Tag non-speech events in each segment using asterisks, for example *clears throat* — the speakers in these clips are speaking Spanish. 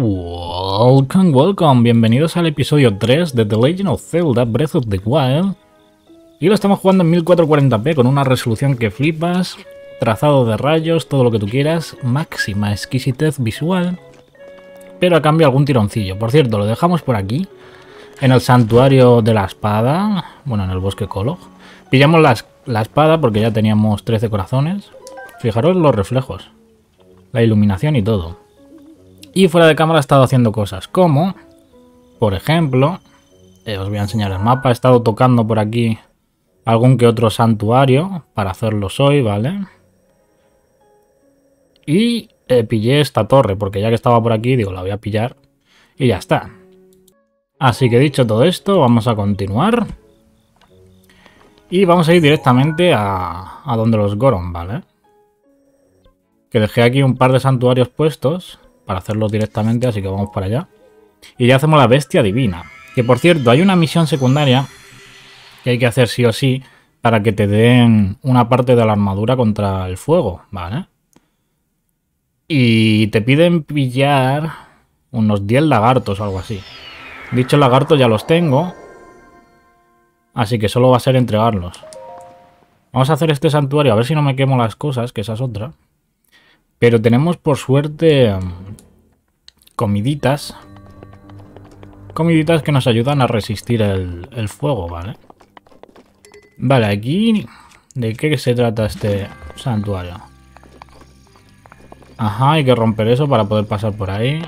Welcome, welcome, bienvenidos al episodio 3 de The Legend of Zelda Breath of the Wild. Y lo estamos jugando en 1440p con una resolución que flipas, trazado de rayos, todo lo que tú quieras, máxima exquisitez visual, pero a cambio algún tironcillo. Por cierto, lo dejamos por aquí, en el santuario de la espada, bueno, en el bosque Kolog. Pillamos la, la espada porque ya teníamos 13 corazones. Fijaros los reflejos, la iluminación y todo. Y fuera de cámara he estado haciendo cosas como, por ejemplo, eh, os voy a enseñar el mapa, he estado tocando por aquí algún que otro santuario para hacerlo hoy, ¿vale? Y eh, pillé esta torre, porque ya que estaba por aquí, digo, la voy a pillar y ya está. Así que dicho todo esto, vamos a continuar. Y vamos a ir directamente a, a donde los Goron, ¿vale? Que dejé aquí un par de santuarios puestos para hacerlo directamente, así que vamos para allá. Y ya hacemos la bestia divina. Que por cierto, hay una misión secundaria que hay que hacer sí o sí para que te den una parte de la armadura contra el fuego, ¿vale? Y te piden pillar unos 10 lagartos o algo así. Dichos lagartos ya los tengo, así que solo va a ser entregarlos. Vamos a hacer este santuario, a ver si no me quemo las cosas, que esa es otra. Pero tenemos por suerte comiditas. Comiditas que nos ayudan a resistir el, fuego, ¿vale? Vale, aquí... ¿De qué se trata este santuario? Ajá, hay que romper eso para poder pasar por ahí.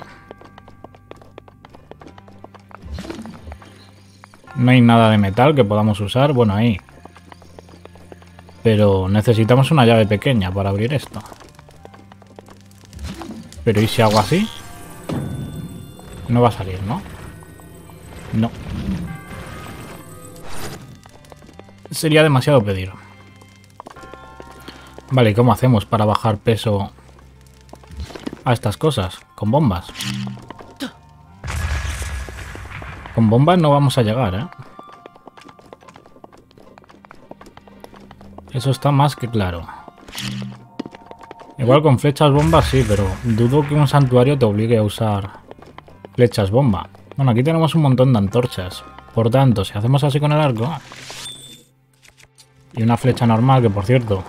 No hay nada de metal que podamos usar. Bueno, ahí. Pero necesitamos una llave pequeña para abrir esto. Pero ¿y si hago así? No va a salir, ¿no? No. Sería demasiado pedir. Vale, ¿y cómo hacemos para bajar peso a estas cosas? Con bombas. Con bombas no vamos a llegar, ¿eh? Eso está más que claro. Igual con flechas bombas sí, pero dudo que un santuario te obligue a usar flechas bomba. Bueno, aquí tenemos un montón de antorchas. Por tanto, si hacemos así con el arco... Y una flecha normal, que por cierto...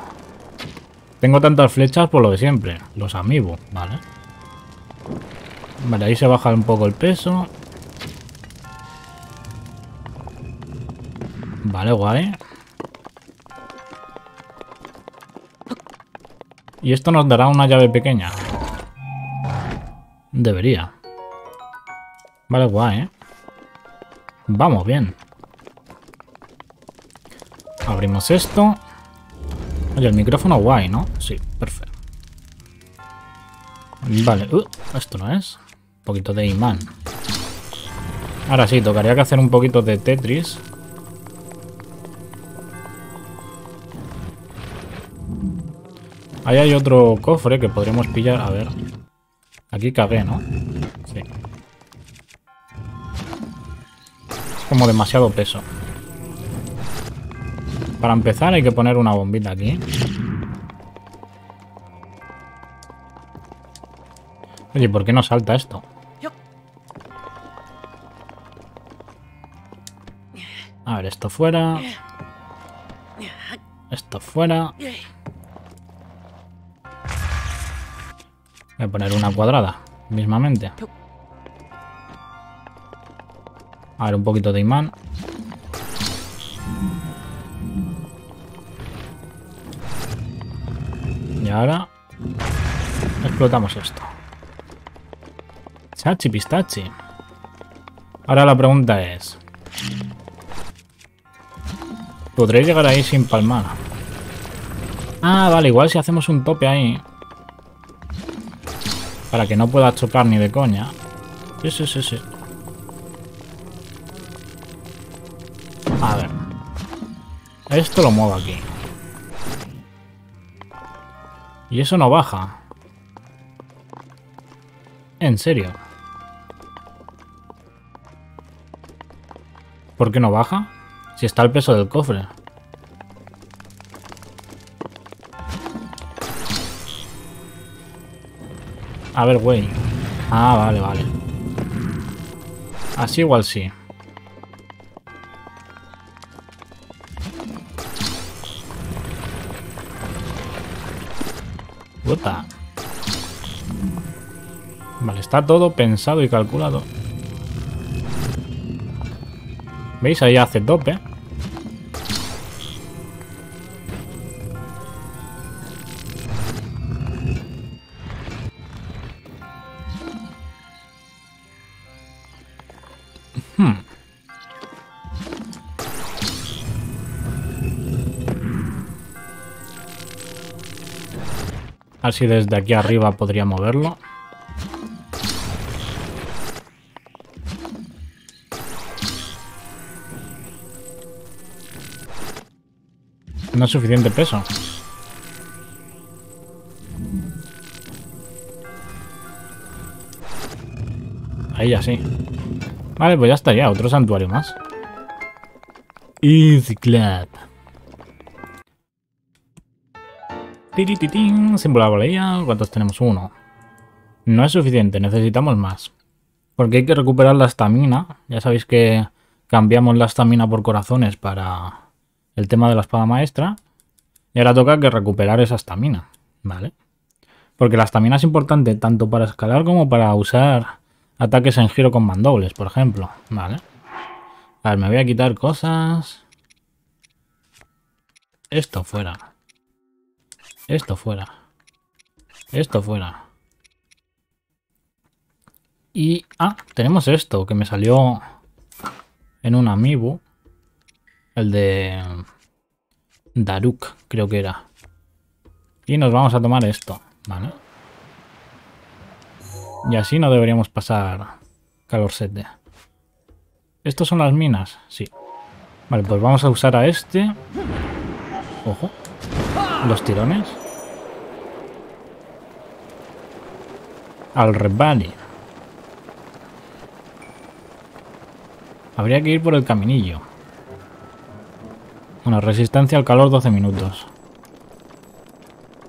Tengo tantas flechas por lo de siempre. Los amiibo, ¿vale? Vale, ahí se baja un poco el peso. Vale, guay. Y esto nos dará una llave pequeña. Debería. Vale, guay, ¿eh? Vamos, bien. Abrimos esto. Oye, el micrófono guay, ¿no? Sí, perfecto. Vale, uh, esto no es. Un poquito de imán. Ahora sí, tocaría que hacer un poquito de Tetris. Ahí hay otro cofre que podríamos pillar. A ver. Aquí cagué, ¿no? Sí. Es como demasiado peso. Para empezar hay que poner una bombita aquí. Oye, ¿por qué no salta esto? A ver, esto fuera. Esto fuera. Voy a poner una cuadrada, mismamente. A ver, un poquito de imán. Y ahora explotamos esto. Chachi pistachi. Ahora la pregunta es... ¿Podré llegar ahí sin palmar? Ah, vale, igual si hacemos un tope ahí... Para que no pueda chocar ni de coña. Sí, sí, sí, sí. A ver. Esto lo muevo aquí. Y eso no baja. ¿En serio? ¿Por qué no baja? Si está el peso del cofre. A ver, güey. Ah, vale, vale. Así igual sí. Puta. Vale, está todo pensado y calculado. ¿Veis? Ahí hace tope. Hmm. Así desde aquí arriba podría moverlo. No es suficiente peso. Ahí ya sí. Vale, pues ya estaría. Otro santuario más. Easy Club. Tirititín, de. ¿Cuántos tenemos? Uno. No es suficiente, necesitamos más. Porque hay que recuperar la estamina. Ya sabéis que cambiamos la estamina por corazones para el tema de la espada maestra. Y ahora toca que recuperar esa estamina, ¿vale? Porque la estamina es importante tanto para escalar como para usar ataques en giro con mandobles, por ejemplo, ¿vale? A ver, me voy a quitar cosas. Esto fuera. Esto fuera. Esto fuera. Y... Ah, tenemos esto, que me salió en un amiibo. El de Daruk, creo que era. Y nos vamos a tomar esto, ¿vale? Y así no deberíamos pasar calorcete. ¿Estos son las minas? Sí. Vale, pues vamos a usar a este. Ojo. Los tirones. Al Rebali. Habría que ir por el caminillo. Bueno, resistencia al calor 12 minutos.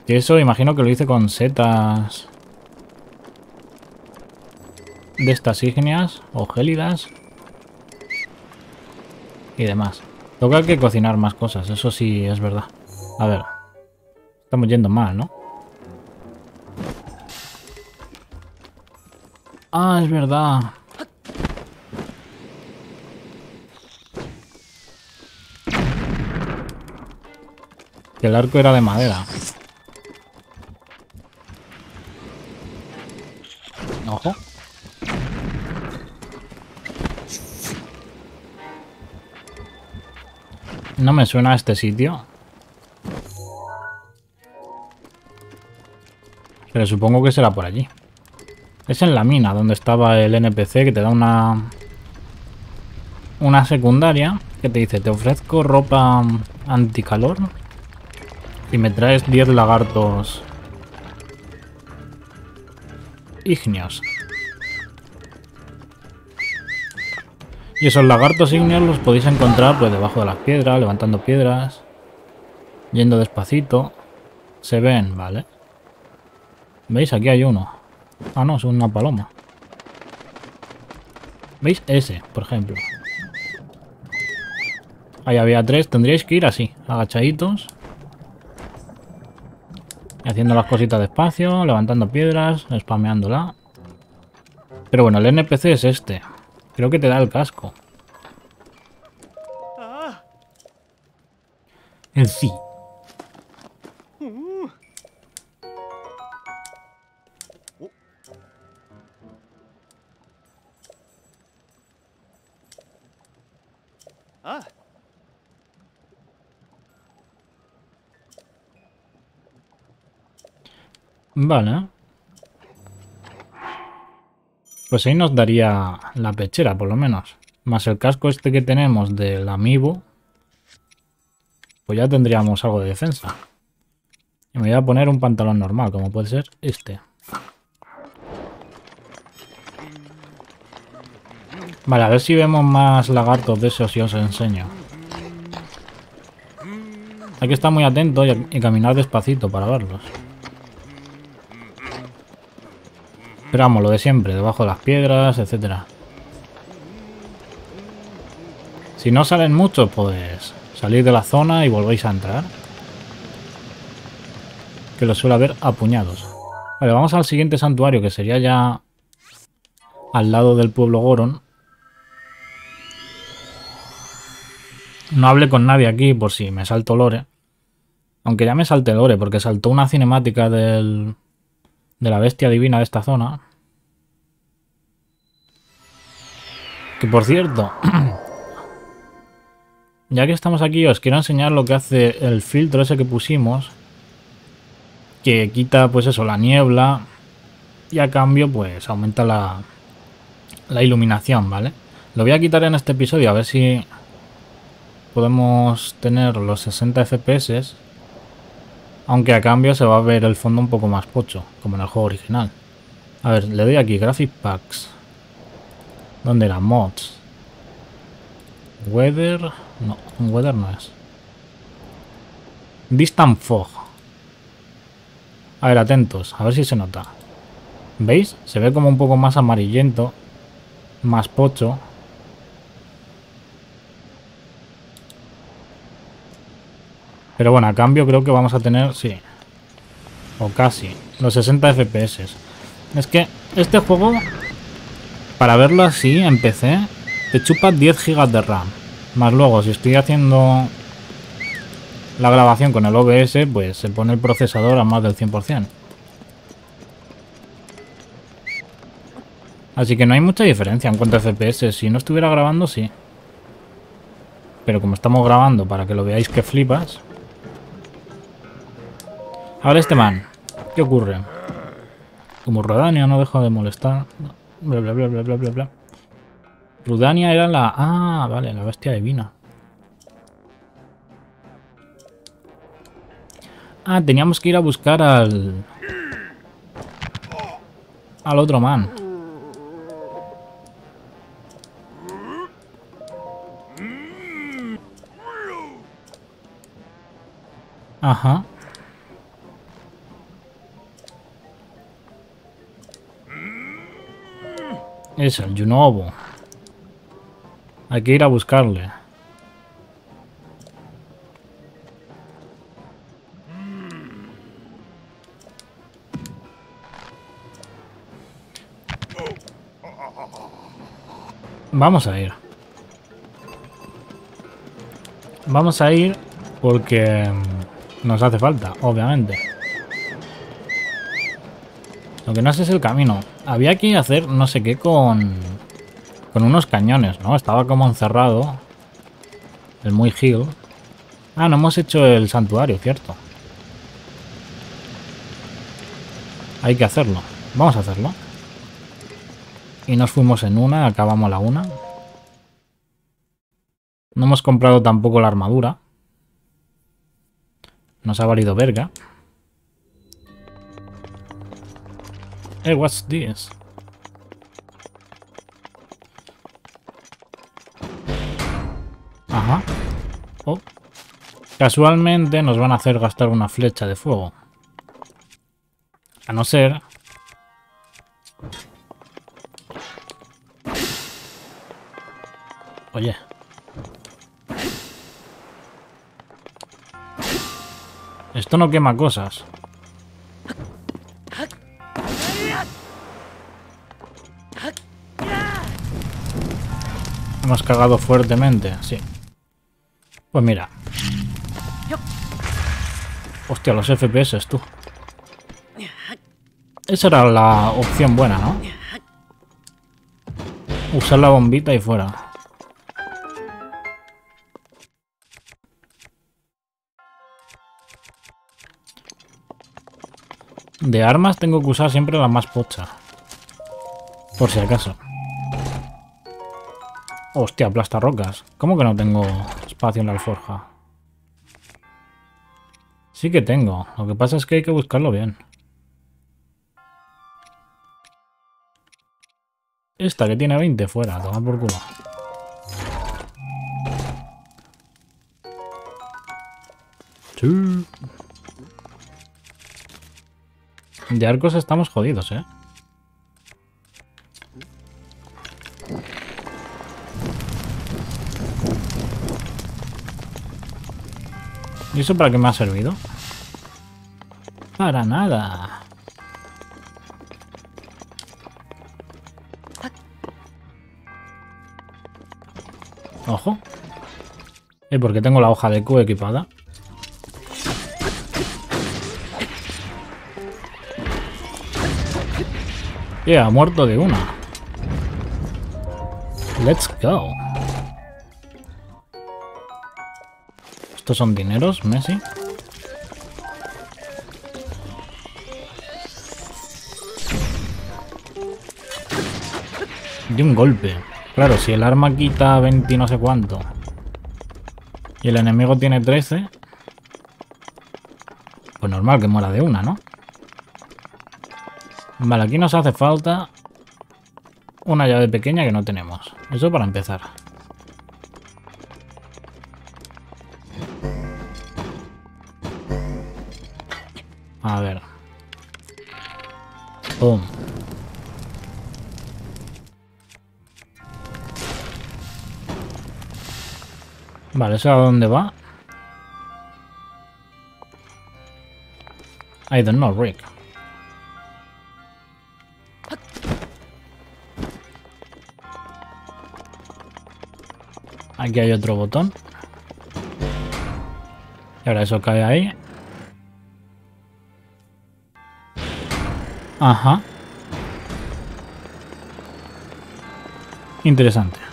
Y eso imagino que lo hice con setas... De estas ígneas o gélidas. Y demás. Toca que cocinar más cosas, eso sí es verdad. A ver. Estamos yendo mal, ¿no? Ah, es verdad. Que el arco era de madera. Ojo. No me suena a este sitio. Pero supongo que será por allí. Es en la mina, donde estaba el NPC que te da una... Una secundaria que te dice, te ofrezco ropa anticalor y me traes 10 lagartos ígneos. Y esos lagartos ígneos los podéis encontrar pues debajo de las piedras, levantando piedras, yendo despacito. Se ven, ¿vale? ¿Veis? Aquí hay uno. Ah, no, es una paloma. ¿Veis? Ese, por ejemplo. Ahí había tres. Tendríais que ir así, agachaditos. Haciendo las cositas despacio, levantando piedras, spameándola. Pero bueno, el NPC es este. Creo que te da el casco. El sí. Vale. Pues ahí nos daría la pechera, por lo menos. Más el casco este que tenemos del amiibo. Pues ya tendríamos algo de defensa. Y me voy a poner un pantalón normal, como puede ser este. Vale, a ver si vemos más lagartos de esos y os enseño. Hay que estar muy atento y, y caminar despacito para verlos. Pero vamos, lo de siempre, debajo de las piedras, etcétera. Si no salen muchos, pues salid de la zona y volvéis a entrar. Que lo suele haber a puñados. Vale, vamos al siguiente santuario, que sería ya al lado del pueblo Goron. No hable con nadie aquí por si me salto lore. Aunque ya me salte lore, porque saltó una cinemática del, de la bestia divina de esta zona. Que por cierto, *clears throat* ya que estamos aquí os quiero enseñar lo que hace el filtro ese que pusimos. Que quita pues eso, la niebla y a cambio pues aumenta la, la iluminación, ¿vale? Lo voy a quitar en este episodio a ver si podemos tener los 60 FPS. Aunque a cambio se va a ver el fondo un poco más pocho, como en el juego original. A ver, le doy aquí, Graphic Packs. ¿Dónde era? Mods. Weather... No, Weather no es. Distant Fog. A ver, atentos, a ver si se nota. ¿Veis? Se ve como un poco más amarillento. Más pocho. Pero bueno, a cambio creo que vamos a tener, sí. O casi. Los 60 FPS. Es que este juego, para verlo así en PC, te chupa 10 GB de RAM. Más luego, si estoy haciendo la grabación con el OBS, pues se pone el procesador a más del 100%. Así que no hay mucha diferencia en cuanto a FPS. Si no estuviera grabando, sí. Pero como estamos grabando para que lo veáis que flipas, Ahora este man. ¿Qué ocurre? Como Rodania no deja de molestar. Bla, bla, bla, bla, bla, bla, bla. Rudania era la... Ah, vale, la bestia divina. Ah, teníamos que ir a buscar al... Al otro man. Ajá. Es el Junobo. Hay que ir a buscarle. Vamos a ir. Vamos a ir porque mm, nos hace falta, obviamente. Lo que no sé es el camino. Había que hacer no sé qué con... Con unos cañones, ¿no? Estaba como encerrado. El muy hill. Ah, no hemos hecho el santuario, cierto. Hay que hacerlo. Vamos a hacerlo. Y nos fuimos en una, acabamos la una. No hemos comprado tampoco la armadura. Nos ha valido verga. Hey, what's this? Ajá. Oh. Casualmente nos van a hacer gastar una flecha de fuego. A no ser... Oye. Esto no quema cosas. Hemos cagado fuertemente, sí. Pues mira. Hostia, los FPS, tú. Esa era la opción buena, ¿no? Usar la bombita y fuera. De armas tengo que usar siempre la más pocha. Por si acaso. Hostia, aplasta rocas. ¿Cómo que no tengo espacio en la alforja? Sí que tengo. Lo que pasa es que hay que buscarlo bien. Esta que tiene 20 fuera, toma por culo. De arcos estamos jodidos, ¿eh? ¿Y eso para qué me ha servido? Para nada. Ojo. ¿Y por qué tengo la hoja de Q equipada? Ya, ha muerto de una. Let's go. ¿Estos son dineros, Messi? De un golpe. Claro, si el arma quita 20 y no sé cuánto. Y el enemigo tiene 13. Pues normal que muera de una, ¿no? Vale, aquí nos hace falta una llave pequeña que no tenemos. Eso para empezar. Vale, ¿eso a dónde va? I don't know, Rick. Aquí hay otro botón. Y ahora eso cae ahí. Ajá. Interesante.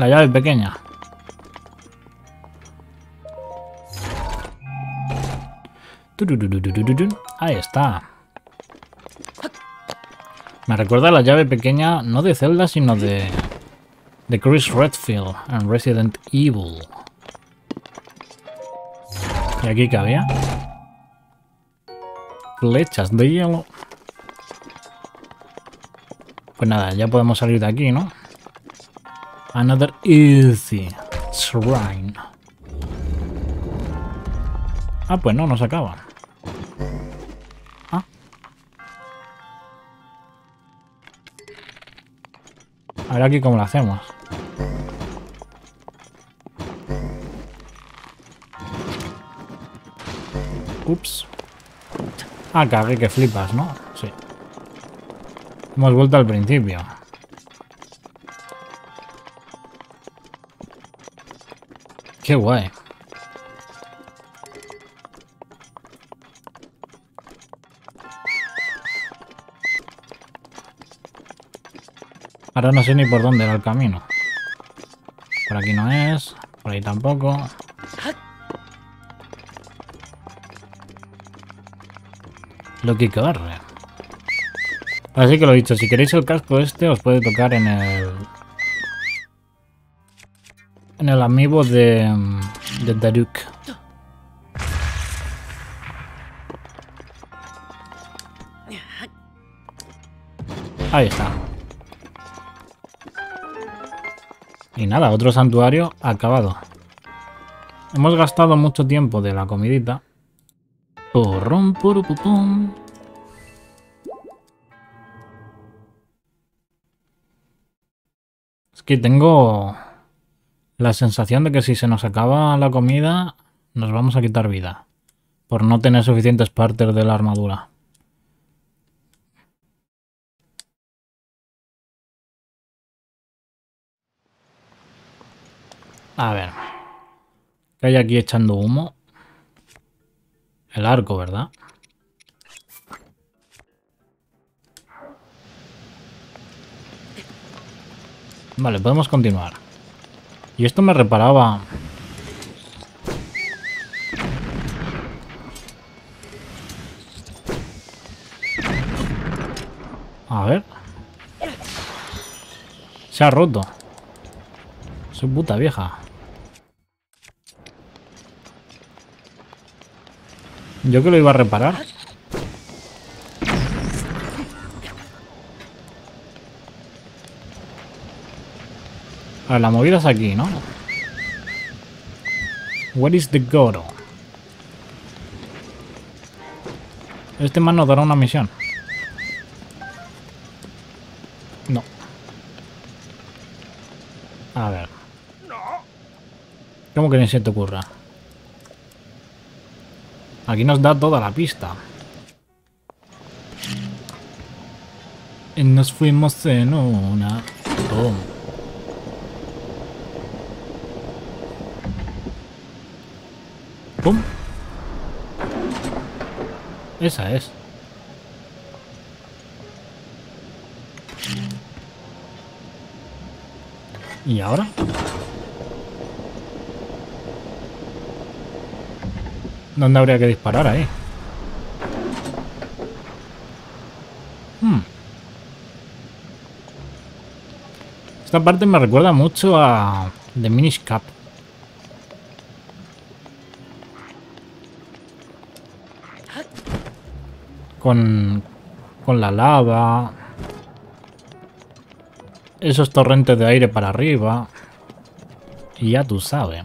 La llave pequeña. Ahí está. Me recuerda la llave pequeña, no de Zelda, sino de, de Chris Redfield en Resident Evil. ¿Y aquí qué había? Flechas de hielo. Pues nada, ya podemos salir de aquí, ¿no? Another easy shrine. Ah, pues no, no se acaba. A ver aquí cómo lo hacemos. Ups. Ah, cagué que flipas, ¿no? Sí. Hemos vuelto al principio. Qué guay. Ahora no sé ni por dónde era el camino. Por aquí no es, por ahí tampoco. Lo que corre. Así que lo dicho, si queréis el casco este os puede tocar en el... En el amiibo de... de Daruk. Ahí está. Y nada, otro santuario acabado. Hemos gastado mucho tiempo de la comidita. Es que tengo la sensación de que si se nos acaba la comida, nos vamos a quitar vida. Por no tener suficientes partes de la armadura. A ver. ¿Qué hay aquí echando humo? El arco, ¿verdad? Vale, podemos continuar. Y esto me reparaba... A ver. Se ha roto. Su puta vieja. Yo que lo iba a reparar. A ver, la movida es aquí, ¿no? Where is the Goro? Este man nos dará una misión. No. A ver. ¿Cómo que ni se te ocurra? Aquí nos da toda la pista. Nos fuimos en una... Pum. Pum. Esa es. ¿Y ahora? ¿Dónde habría que disparar ahí? Hmm. Esta parte me recuerda mucho a The Minish Cap. Con, con la lava. Esos torrentes de aire para arriba. Y ya tú sabes.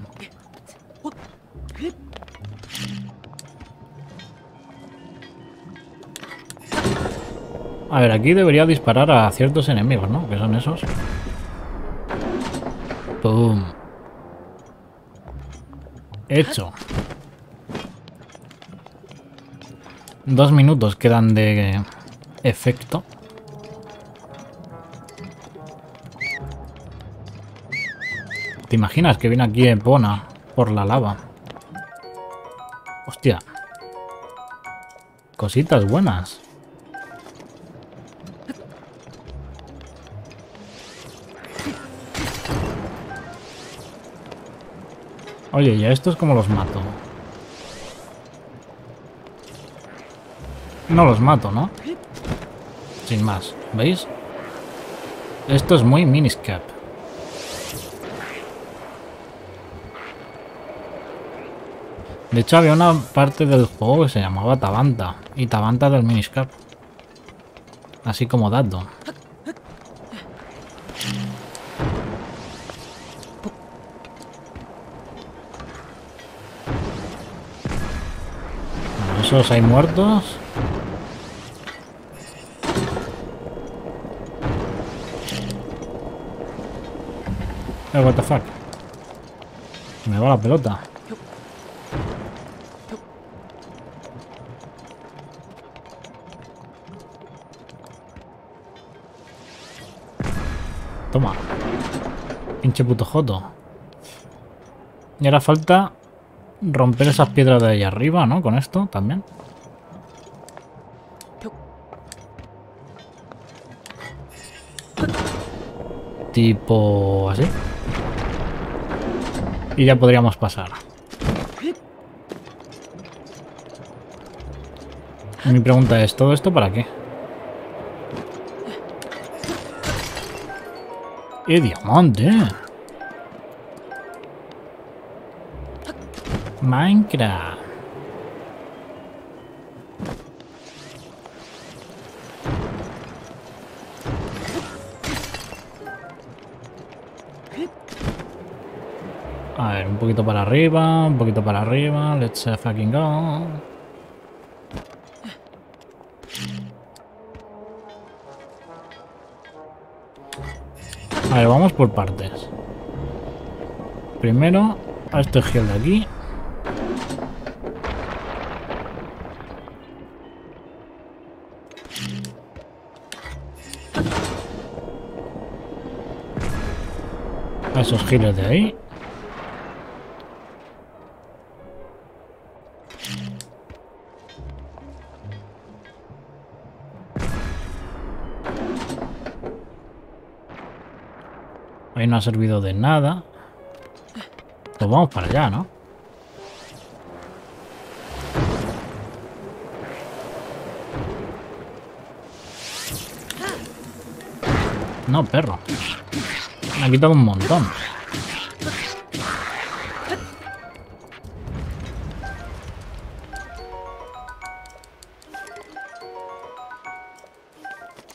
A ver, aquí debería disparar a ciertos enemigos, ¿no? Que son esos. ¡Pum! Hecho. Dos minutos quedan de efecto. ¿Te imaginas que viene aquí Epona por la lava? Hostia. Cositas buenas. Oye, ¿y a estos cómo los mato? No los mato, ¿no? Sin más, ¿veis? Esto es muy miniscap. De hecho, había una parte del juego que se llamaba Tabanta. Y Tabanta del miniscap. Así como dato. esos hay muertos. Eh, what the fuck. Me va la pelota. Toma. Pinche puto joto. Y ahora falta romper esas piedras de ahí arriba, ¿no? Con esto también. Tipo así. Y ya podríamos pasar. Mi pregunta es, ¿todo esto para qué? ¡Eh, diamante! Minecraft. Poquito para arriba, un poquito para arriba. Let's uh, fucking go. A ver, vamos por partes. Primero a este gel de aquí. A esos giros de ahí. No ha servido de nada. Pues vamos para allá, ¿no? No, perro. Me ha quitado un montón.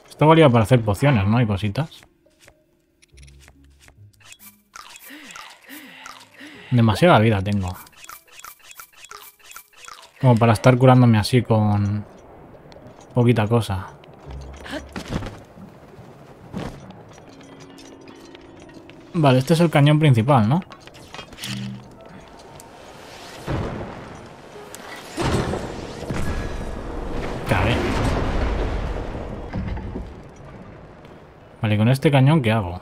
Esto valía para hacer pociones, ¿no? Y cositas. Demasiada vida tengo. Como para estar curándome así con... Poquita cosa. Vale, este es el cañón principal, ¿no? Cabe. Vale, con este cañón, ¿qué hago?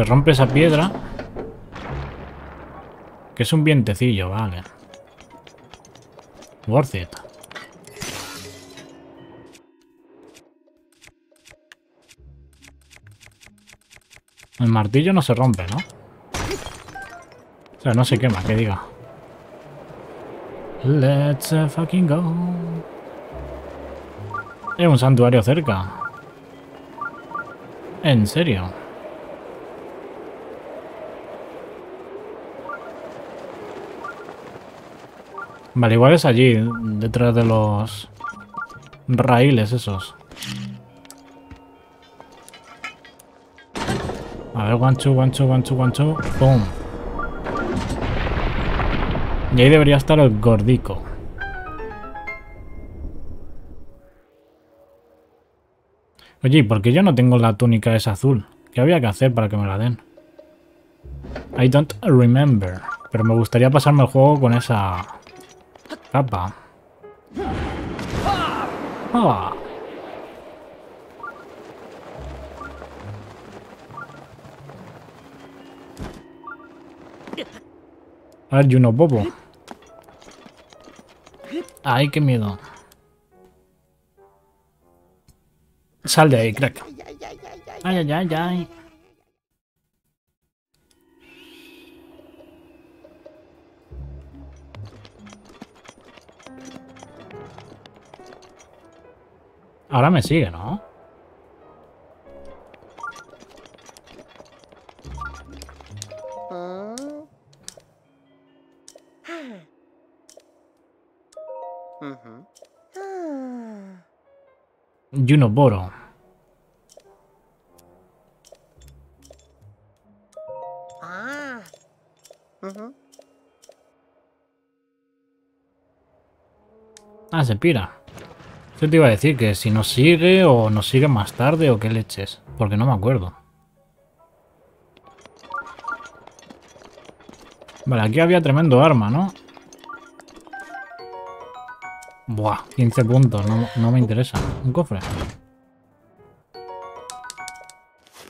Se rompe esa piedra. Que es un vientecillo, vale. Worth it. El martillo no se rompe, ¿no? O sea, no se quema, que diga. Let's uh, fucking go. Hay un santuario cerca. ¿En serio? Vale, igual es allí, detrás de los raíles esos. A ver, guancho, guancho, guancho, guancho. ¡Pum! Y ahí debería estar el gordico. Oye, ¿por qué yo no tengo la túnica esa azul? ¿Qué había que hacer para que me la den? I don't remember. Pero me gustaría pasarme el juego con esa capa. Ah. A ver, Juno Bobo. Ay, qué miedo. Sal de ahí, crack. Ay, ay, ay, ay. Ahora me sigue, ¿no? Junoboro. Ah. Ah, se pira. Yo te iba a decir que si nos sigue o nos sigue más tarde o qué leches. Porque no me acuerdo. Vale, aquí había tremendo arma, ¿no? Buah, 15 puntos, no, no me interesa. Un cofre.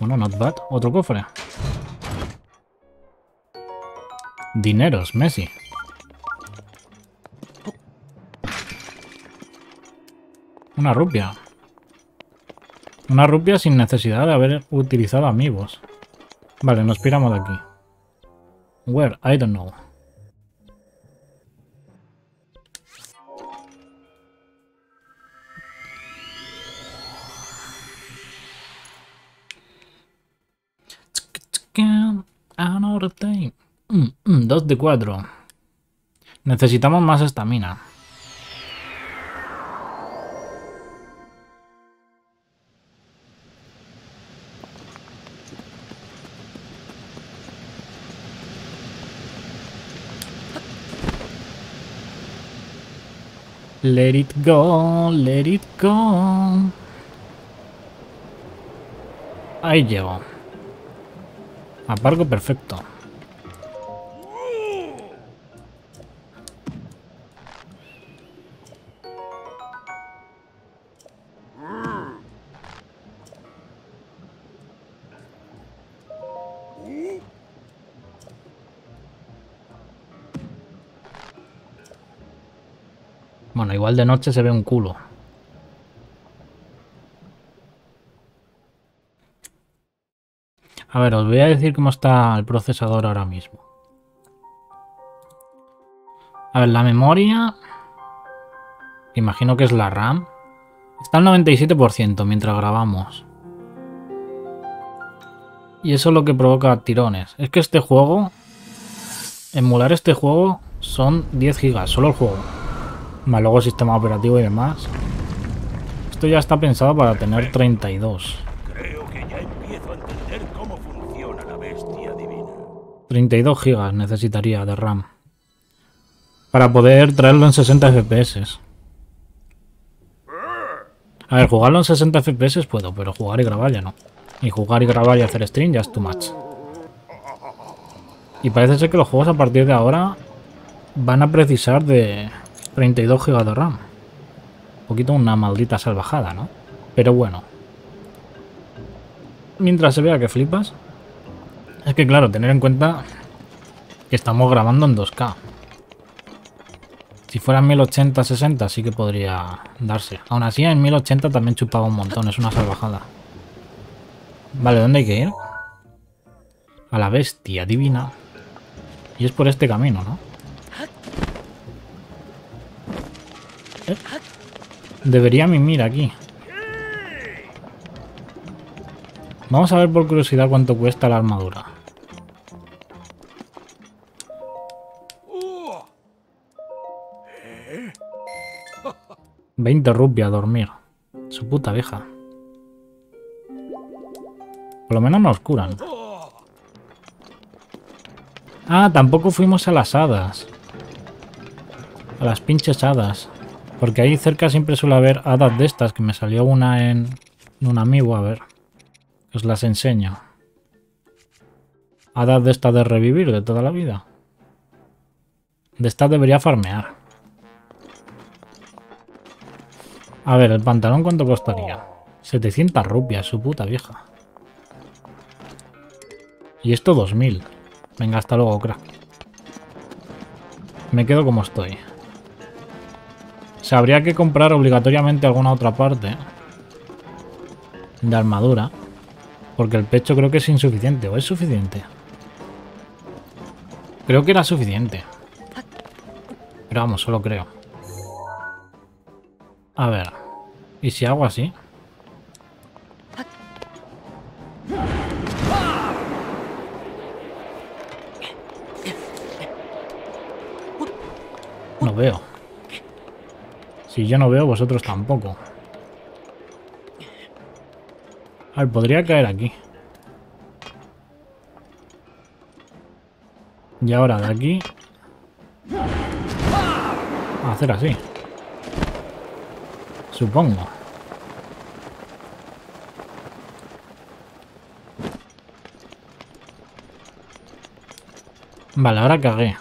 Bueno, not bad. Otro cofre. Dineros, Messi. Una rupia. Una rupia sin necesidad de haber utilizado amigos. Vale, nos piramos de aquí. Where? I don't know. Another thing. Mm, mm, dos de cuatro. Necesitamos más estamina. Let it go, let it go. Ahí llego. Aparco perfecto. Igual de noche se ve un culo. A ver, os voy a decir cómo está el procesador ahora mismo. A ver, la memoria... Imagino que es la RAM. Está al 97% mientras grabamos. Y eso es lo que provoca tirones. Es que este juego... Emular este juego son 10 gigas, solo el juego. Más luego sistema operativo y demás. Esto ya está pensado para tener 32. Creo que ya empiezo a entender cómo funciona la bestia divina. 32 gigas necesitaría de RAM. Para poder traerlo en 60 FPS. A ver, jugarlo en 60 FPS puedo, pero jugar y grabar ya no. Y jugar y grabar y hacer stream ya es too much. Y parece ser que los juegos a partir de ahora van a precisar de 32 GB de RAM. Un poquito una maldita salvajada, ¿no? Pero bueno. Mientras se vea que flipas. Es que claro, tener en cuenta que estamos grabando en 2K. Si fuera en 1080-60 sí que podría darse. Aún así en 1080 también chupaba un montón, es una salvajada. Vale, ¿dónde hay que ir? A la bestia divina. Y es por este camino, ¿no? Debería mimir aquí. Vamos a ver por curiosidad cuánto cuesta la armadura. 20 rupias a dormir. Su puta vieja. Por lo menos nos curan. Ah, tampoco fuimos a las hadas. A las pinches hadas. Porque ahí cerca siempre suele haber hadas de estas, que me salió una en, un amigo, a ver. Os las enseño. Hadas de estas de revivir de toda la vida. De estas debería farmear. A ver, el pantalón cuánto costaría. 700 rupias, su puta vieja. Y esto 2000. Venga, hasta luego, crack. Me quedo como estoy. Se habría que comprar obligatoriamente alguna otra parte de armadura. Porque el pecho creo que es insuficiente. ¿O es suficiente? Creo que era suficiente. Pero vamos, solo creo. A ver. ¿Y si hago así? Si yo no veo, vosotros tampoco. A ver, podría caer aquí. Y ahora de aquí... hacer así. Supongo. Vale, ahora cagué.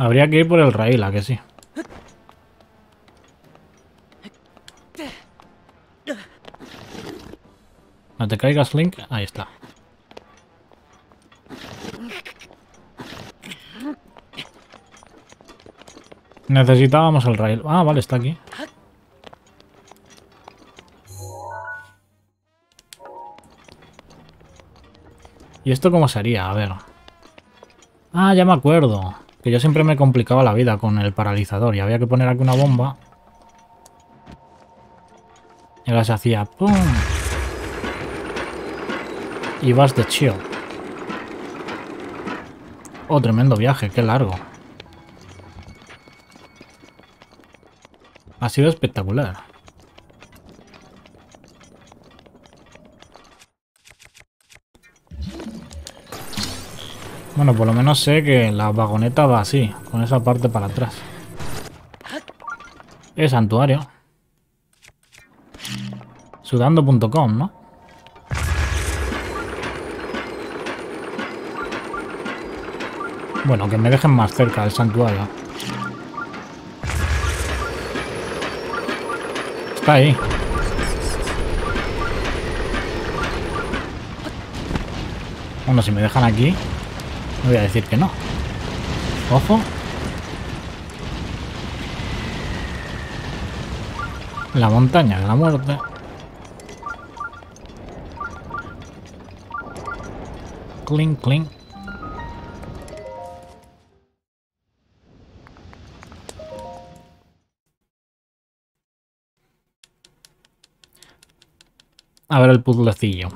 Habría que ir por el raíl, ¿a que sí? No te caigas, Link. Ahí está. Necesitábamos el rail. Ah, vale, está aquí. ¿Y esto cómo sería? A ver. Ah, ya me acuerdo. Que yo siempre me complicaba la vida con el paralizador y había que poner aquí una bomba. Y ahora se hacía ¡pum! Y vas de chill. Oh, tremendo viaje, qué largo. Ha sido espectacular. Bueno, por lo menos sé que la vagoneta va así, con esa parte para atrás. Es santuario. Sudando.com, ¿no? Bueno, que me dejen más cerca del santuario. Está ahí. Bueno, si me dejan aquí, voy a decir que no. Ojo. La montaña de la muerte. Clink, clink. A ver el puzzlecillo.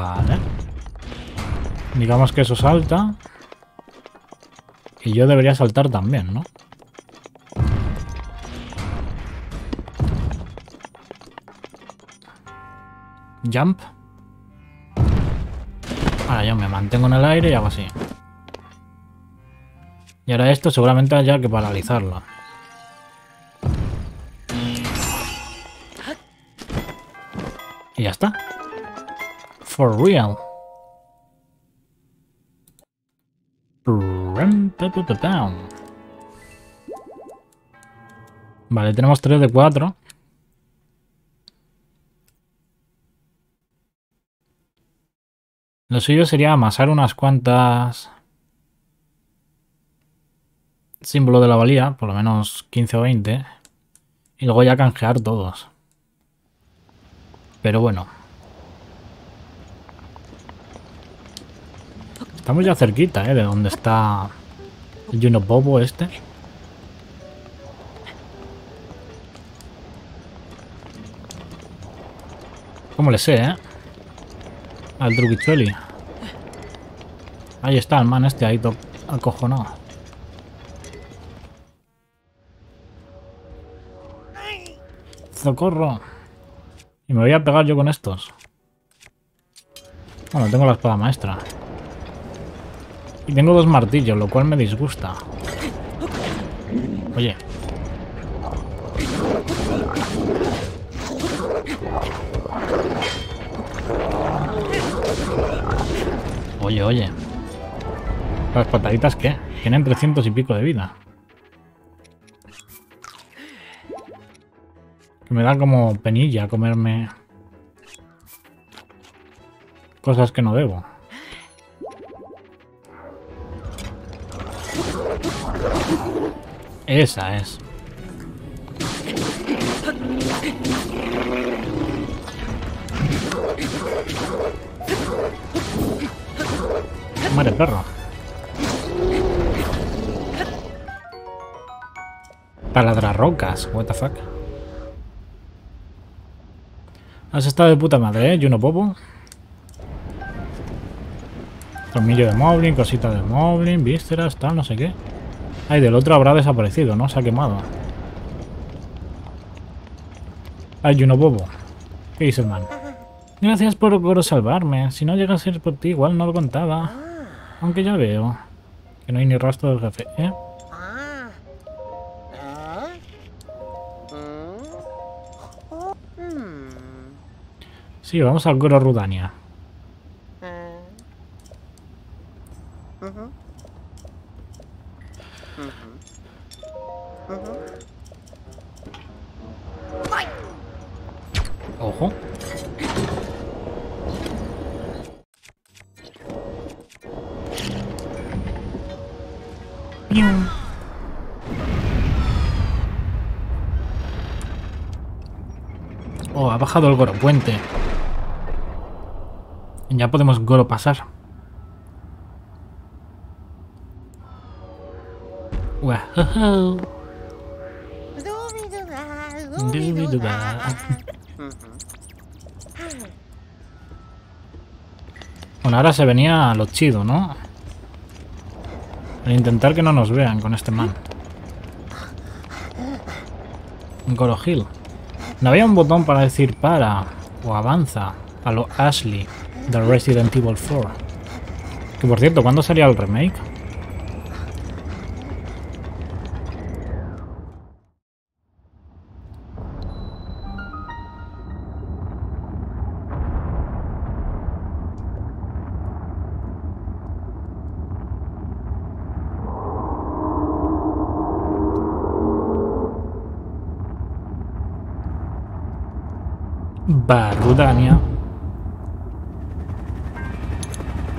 Vale. Digamos que eso salta. Y yo debería saltar también, ¿no? Jump. Ahora yo me mantengo en el aire y hago así. Y ahora esto seguramente haya que paralizarlo. Y ya está. For real. Vale, tenemos 3 de 4. Lo suyo sería amasar unas cuantas símbolo de la valía, por lo menos 15 o 20, y luego ya canjear todos. Pero bueno. Estamos ya cerquita, ¿eh? De donde está el Juno Bobo este. ¿Cómo le sé, eh? Al Drugichueli. Ahí está el man este ahí acojonado. ¡Socorro! Y me voy a pegar yo con estos. Bueno, tengo la espada maestra. Y tengo dos martillos, lo cual me disgusta. Oye. Oye, oye. ¿Las pataditas qué? Tienen 300 y pico de vida. Que me da como penilla comerme cosas que no debo. Esa es. Madre perro. Taladra rocas, what the fuck. Has estado de puta madre, ¿eh? Juno Popo. Tornillo de Moblin, cosita de Moblin, vísceras, tal, no sé qué. Ay, del otro habrá desaparecido, ¿no? Se ha quemado. Ay, Juno Bobo. ¿Qué dice el man? Gracias por, salvarme. Si no llega a ser por ti, igual no lo contaba. Aunque ya veo que no hay ni rastro del jefe, ¿eh? Sí, vamos al Goro Rudania. Ujú. Ojo. Oh, ha bajado el Goro Puente. Ya podemos Goro pasar. Wahoho. Bueno, ahora se venía lo chido, ¿no? El intentar que no nos vean con este man. Goro Hill. No había un botón para decir para o avanza a lo Ashley de Resident Evil 4. Que por cierto, ¿cuándo salía el remake?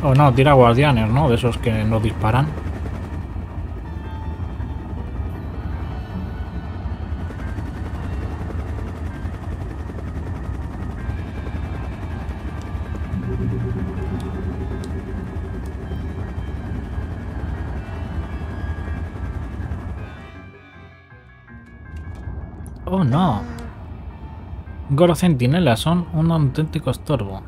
Oh no, tira guardianes, ¿no? De esos que nos disparan. Goro Centinela son un auténtico estorbo.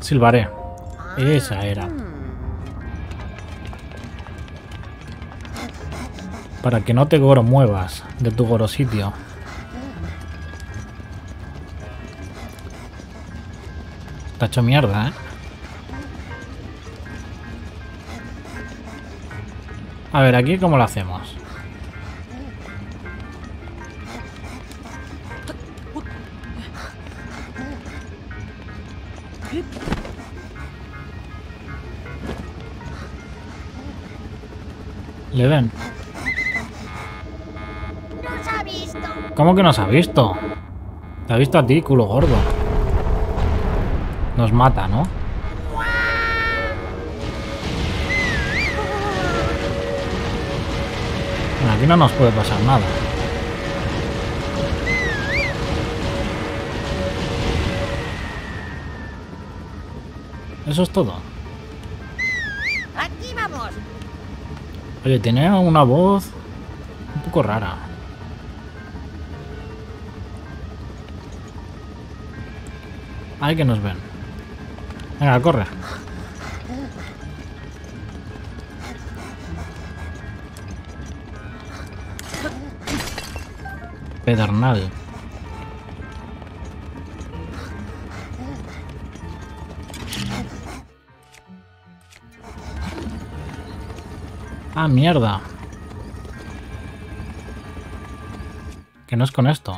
Silbaré. Esa era. Para que no te Goro muevas de tu Goro sitio. Está hecho mierda, ¿eh? A ver, aquí cómo lo hacemos. Le ven. ¡Nos ha visto! ¿Cómo que nos ha visto? Te ha visto a ti, culo gordo. Nos mata, ¿no? Bueno, aquí no nos puede pasar nada. Eso es todo. Oye, tiene una voz un poco rara. Ay, que nos ven. Venga, corre. Pedernal. Ah, mierda. Que no es con esto.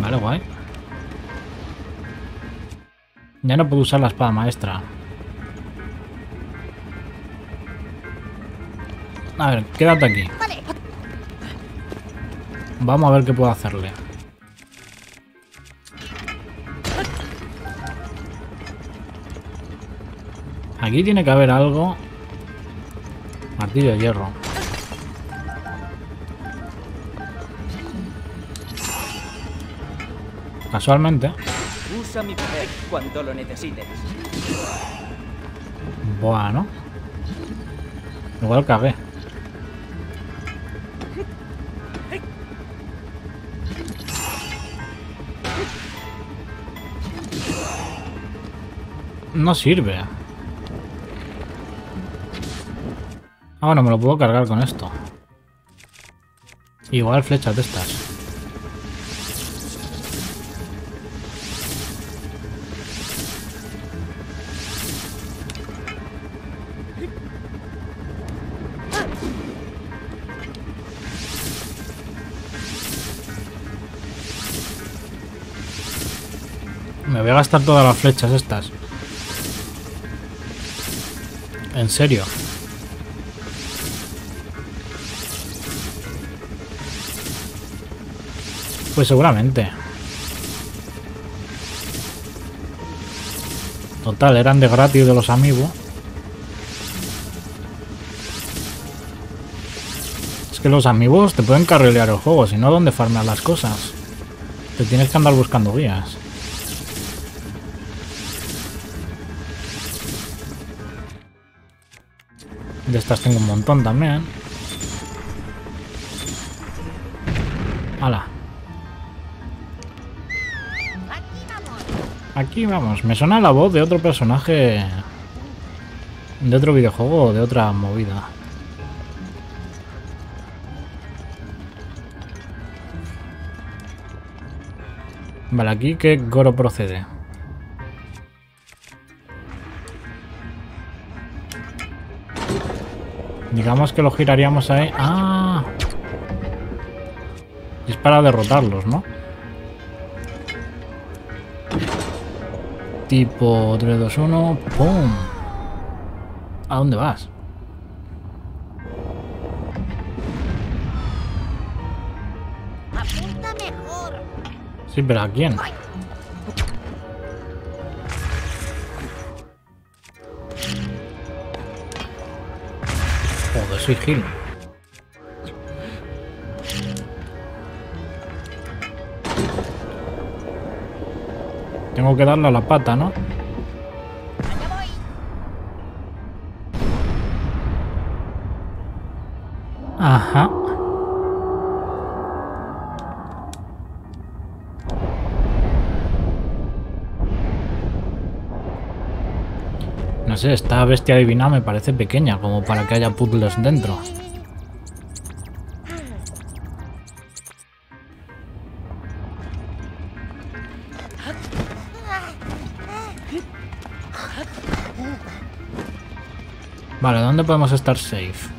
Vale, guay. Ya no puedo usar la espada maestra. A ver, quédate aquí. Vamos a ver qué puedo hacerle. Aquí tiene que haber algo. Martillo de hierro. Casualmente. Usa mi poder cuando lo necesites. Bueno. Igual cagué. No sirve. Ah, bueno, me lo puedo cargar con esto. Igual flechas de estas. Me voy a gastar todas las flechas estas. En serio. Pues seguramente. Total, eran de gratis de los amigos. Es que los amigos te pueden carrilear el juego, si no, ¿dónde farmear las cosas? Te tienes que andar buscando guías. De estas tengo un montón también. Aquí vamos. Me suena la voz de otro personaje. De otro videojuego de otra movida. Vale, aquí que Goro procede. Digamos que lo giraríamos ahí. ¡Ah! Es para derrotarlos, ¿no? Tipo 3, 2, 1. ¡Pum! ¿A dónde vas? ¡Apunta mejor! Sí, pero ¿a quién? Joder, soy Gil. Tengo que darle a la pata, ¿no? Ajá. No sé, esta bestia divina me parece pequeña, como para que haya puzzles dentro. Vale, ¿dónde podemos estar safe?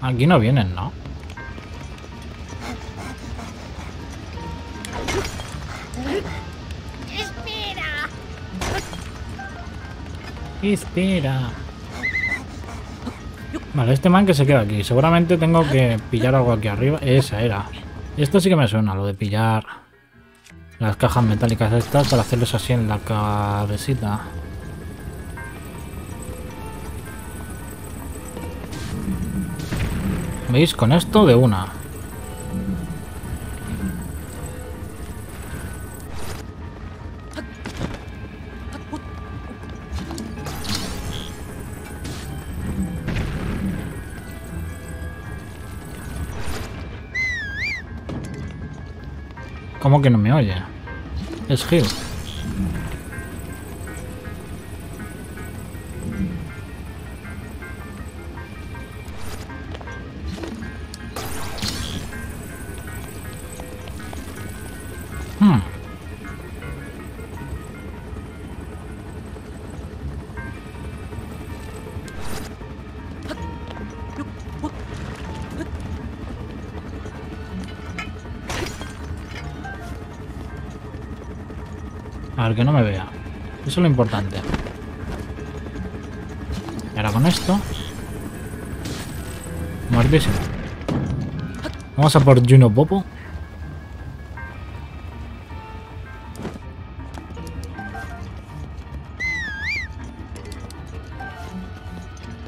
Aquí no vienen, ¿no? Espera. Espera. Vale, este man que se queda aquí. Seguramente tengo que pillar algo aquí arriba. Esa era. Esto sí que me suena, lo de pillar las cajas metálicas estas para hacerles así en la cabecita. ¿Veis? Con esto de una. ¿Cómo que no me oye? Es Gil. Hmm. A ver, que no me vea. Eso es lo importante. Y ahora con esto... Muertísimo. Vamos a por Juno Popo.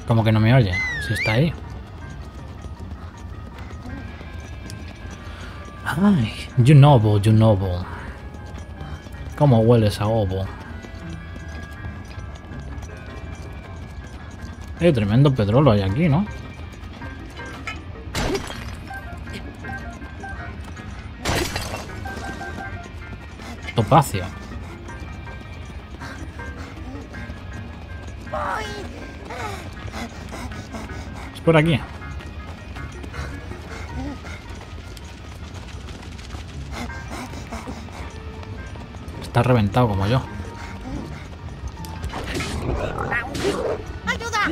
Como que no me oye, si está ahí. Ay, Junobo, Junobo. ¿Cómo hueles a ovo? Eh, tremendo petróleo hay aquí, ¿no? Topacio. Es por aquí. Está reventado como yo. ¡Ayuda!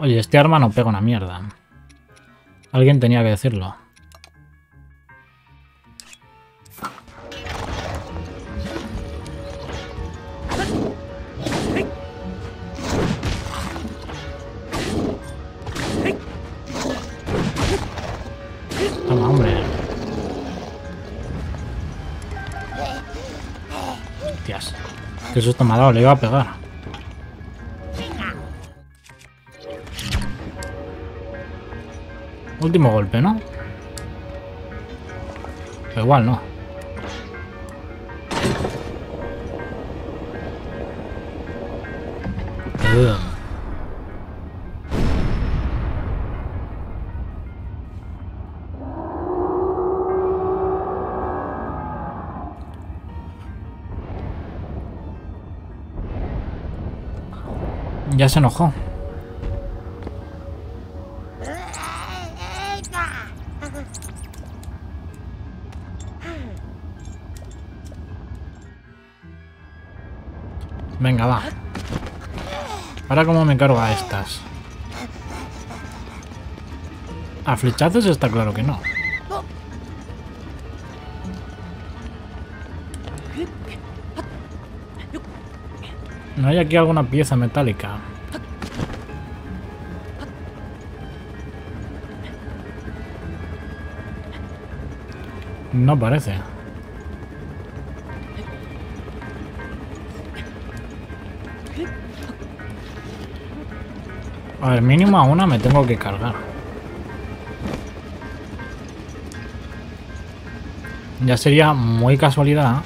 Oye, este arma no pega una mierda. Alguien tenía que decirlo. Susto me ha dado, le iba a pegar. Último golpe, ¿no? Pero igual no. Se enojó. Venga, va. Ahora cómo me cargo a estas. A flechazos está claro que no. ¿No hay aquí alguna pieza metálica? No parece. A ver, mínimo a una me tengo que cargar. Ya sería muy casualidad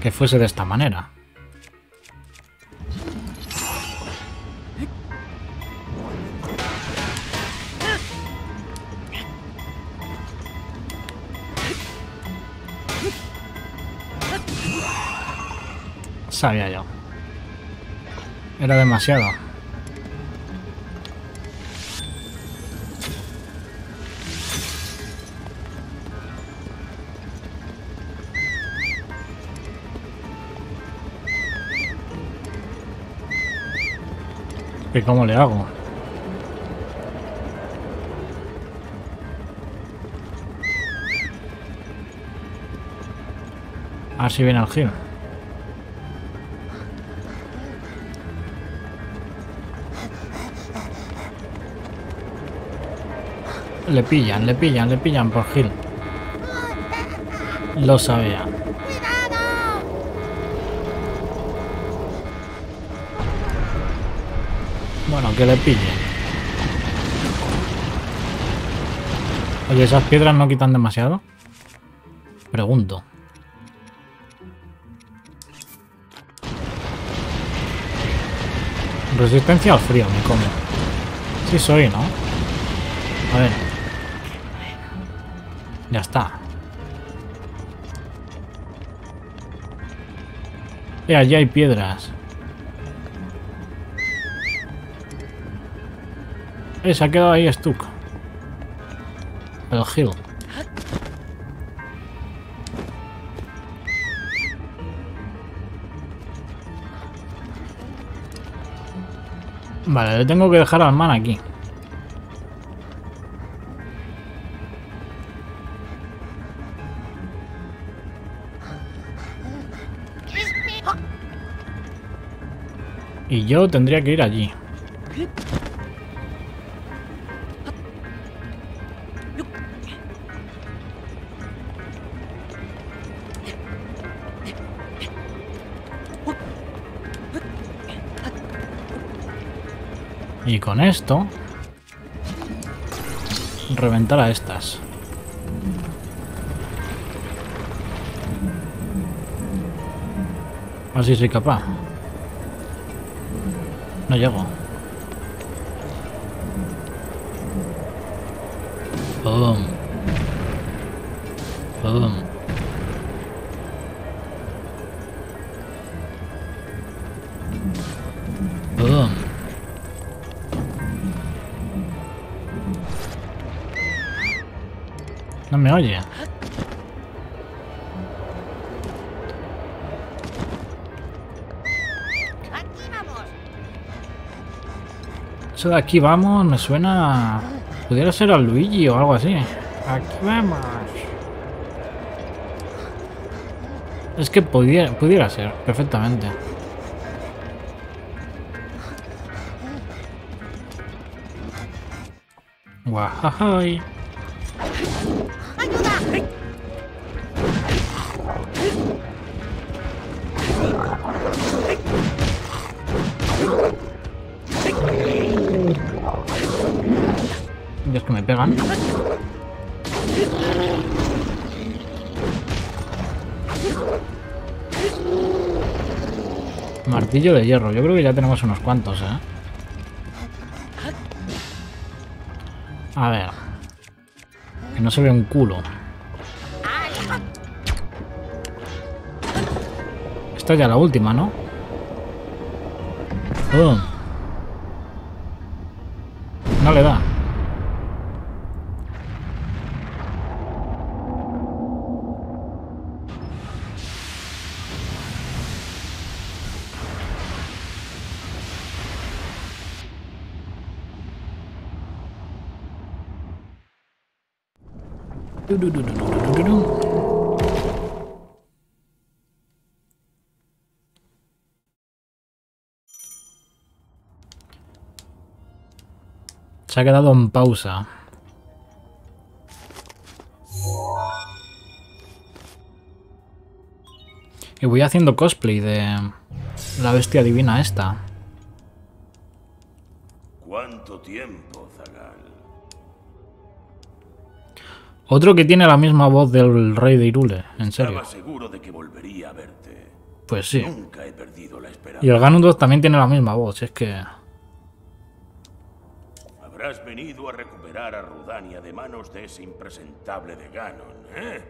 que fuese de esta manera. Sabía yo. Era demasiado. ¿Y cómo le hago? Así viene al giro. Le pillan, le pillan, le pillan por Gil. Lo sabía. Bueno, que le pillen. Oye, ¿esas piedras no quitan demasiado? Pregunto. Resistencia al frío, me come. Sí soy, ¿no? A ver. Está. Y allí hay piedras. Eh, se ha quedado ahí Stuck. El Hill. Vale, le tengo que dejar al man aquí. Y yo tendría que ir allí. Y con esto... Reventar a estas. Así soy capaz. No llego. Boom. Boom. Boom. No me oye. Eso de aquí vamos me suena... Pudiera ser a Luigi o algo así. Aquí vamos. Es que pudiera, pudiera ser, perfectamente. Guajajay. Martillo de hierro. Yo creo que ya tenemos unos cuantos, ¿eh? A ver. Que no se ve un culo. Esta es ya la última, ¿no? ¡Pum! No le da. Se ha quedado en pausa. Y voy haciendo cosplay de la bestia divina esta. ¿Cuánto tiempo, Zagal? Otro que tiene la misma voz del rey de Irule, en serio. Estaba seguro de que volvería a verte. Pues sí. Nunca he perdido la esperanza. Y el Ganondorf también tiene la misma voz, es que... Habrás venido a recuperar a Rudania de manos de ese impresentable de Ganon, ¿eh?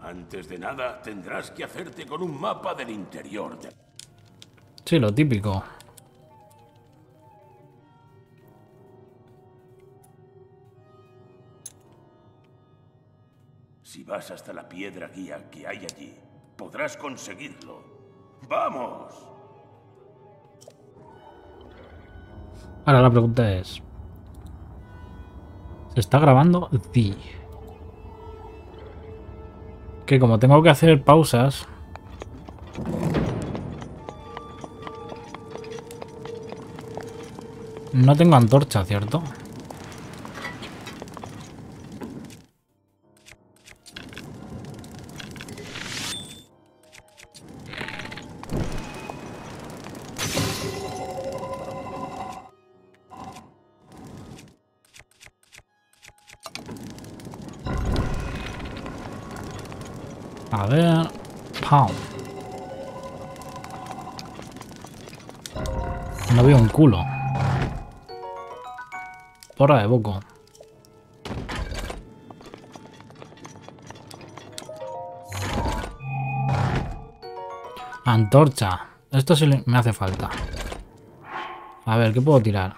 Antes de nada, tendrás que hacerte con un mapa del interior de... Sí, lo típico. Si vas hasta la piedra guía que hay allí, podrás conseguirlo. ¡Vamos! Ahora la pregunta es... ¿Se está grabando? Sí. Que como tengo que hacer pausas... No tengo antorcha, ¿cierto? Culo. Porra de boco. Antorcha. Esto sí me hace falta. A ver, ¿qué puedo tirar?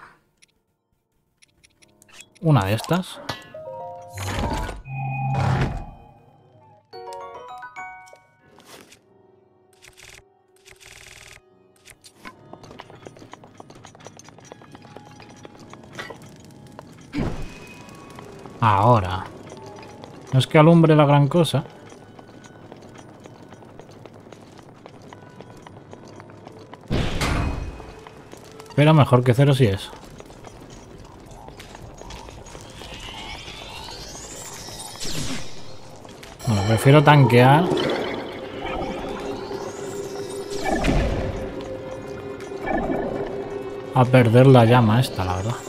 Una de estas. Ahora. No es que alumbre la gran cosa. Pero mejor que cero si es. Bueno, prefiero tanquear. A perder la llama esta, la verdad.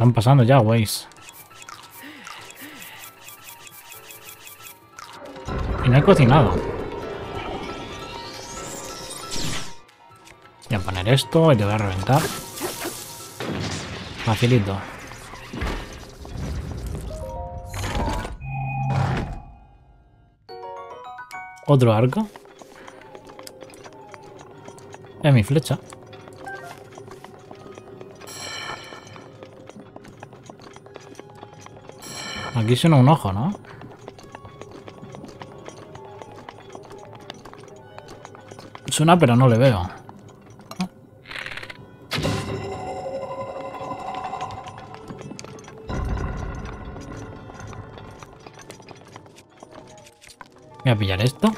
Están pasando ya, güeyes. Y no he cocinado. Voy a poner esto y te voy a reventar. Facilito. Otro arco. Es mi flecha. Aquí suena un ojo, ¿no? Suena, pero no le veo. Voy a pillar esto.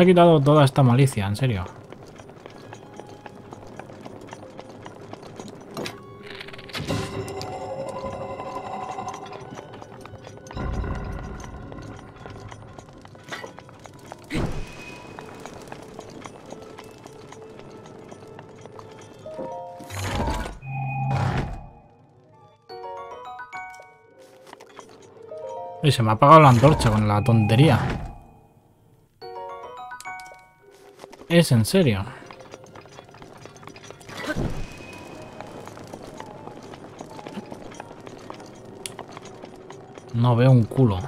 Ha quitado toda esta malicia, en serio. Y se me ha apagado la antorcha con la tontería. Es en serio. No veo un culo. Oh.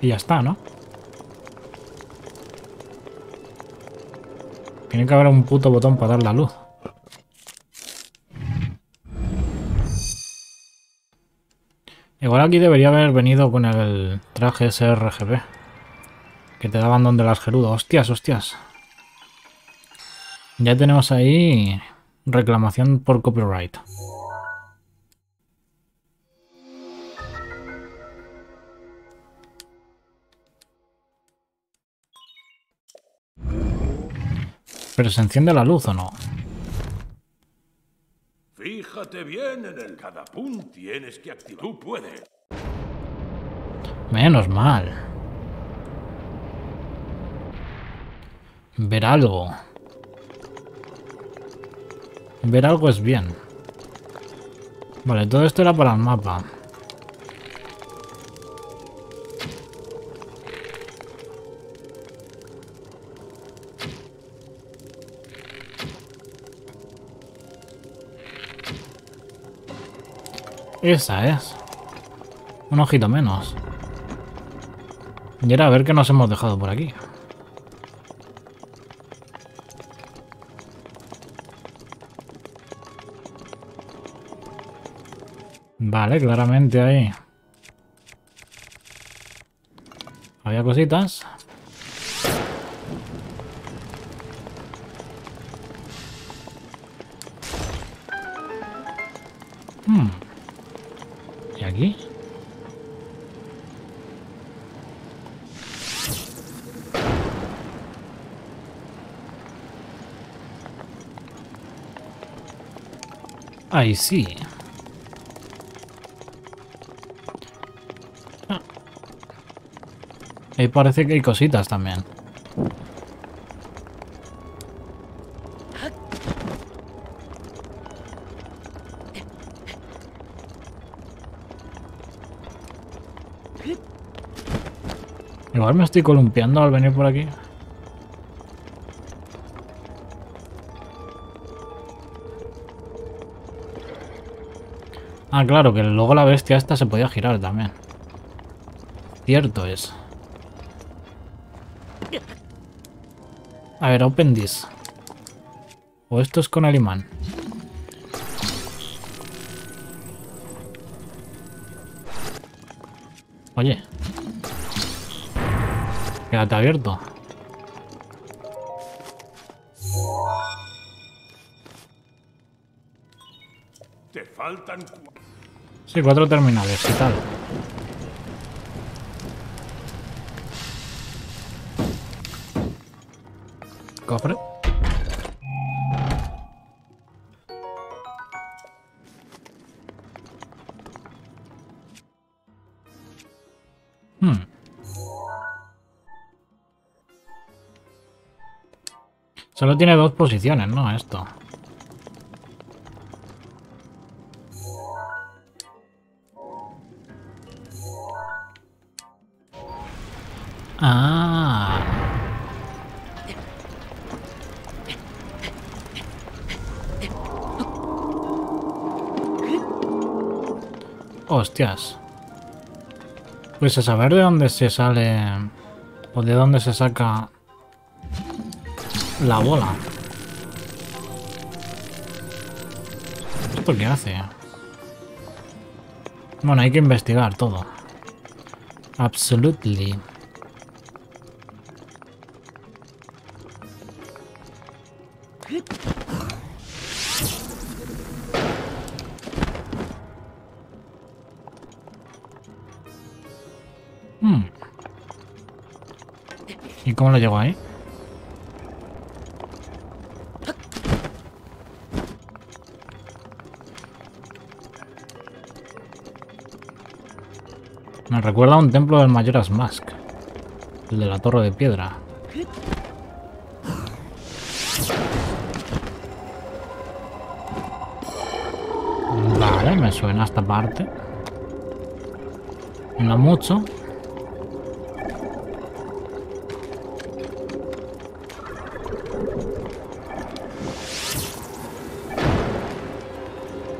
Y ya está, ¿no? Tiene que haber un puto botón para dar la luz. Igual aquí debería haber venido con el traje ese RGB. Que te daban donde las gerudo. Hostias, hostias. Ya tenemos ahí reclamación por copyright. Pero se enciende la luz o no. Fíjate bien en el cada punto tienes que activar. Tú puedes. Menos mal. Ver algo. Ver algo es bien. Vale, todo esto era para el mapa. Esa es. Un ojito menos. Y ahora a ver qué nos hemos dejado por aquí. Vale, claramente ahí. Había cositas. Sí. Ah. Ahí parece que hay cositas también. Igual me estoy columpiando al venir por aquí. Ah, claro, que luego la bestia esta se podía girar también. Cierto es. A ver, open this. O esto es con el imán. Oye. Quédate abierto. Te faltan... Sí, cuatro terminales y tal. Cofre. Hmm. Solo tiene dos posiciones, ¿no? Esto. Pues a saber de dónde se sale o de dónde se saca la bola. ¿Esto qué hace? Bueno, hay que investigar todo. Absolutely. Cómo lo llego ahí? Me recuerda a un templo del Majora's Mask. El de la torre de piedra. Vale, me suena esta parte. No mucho.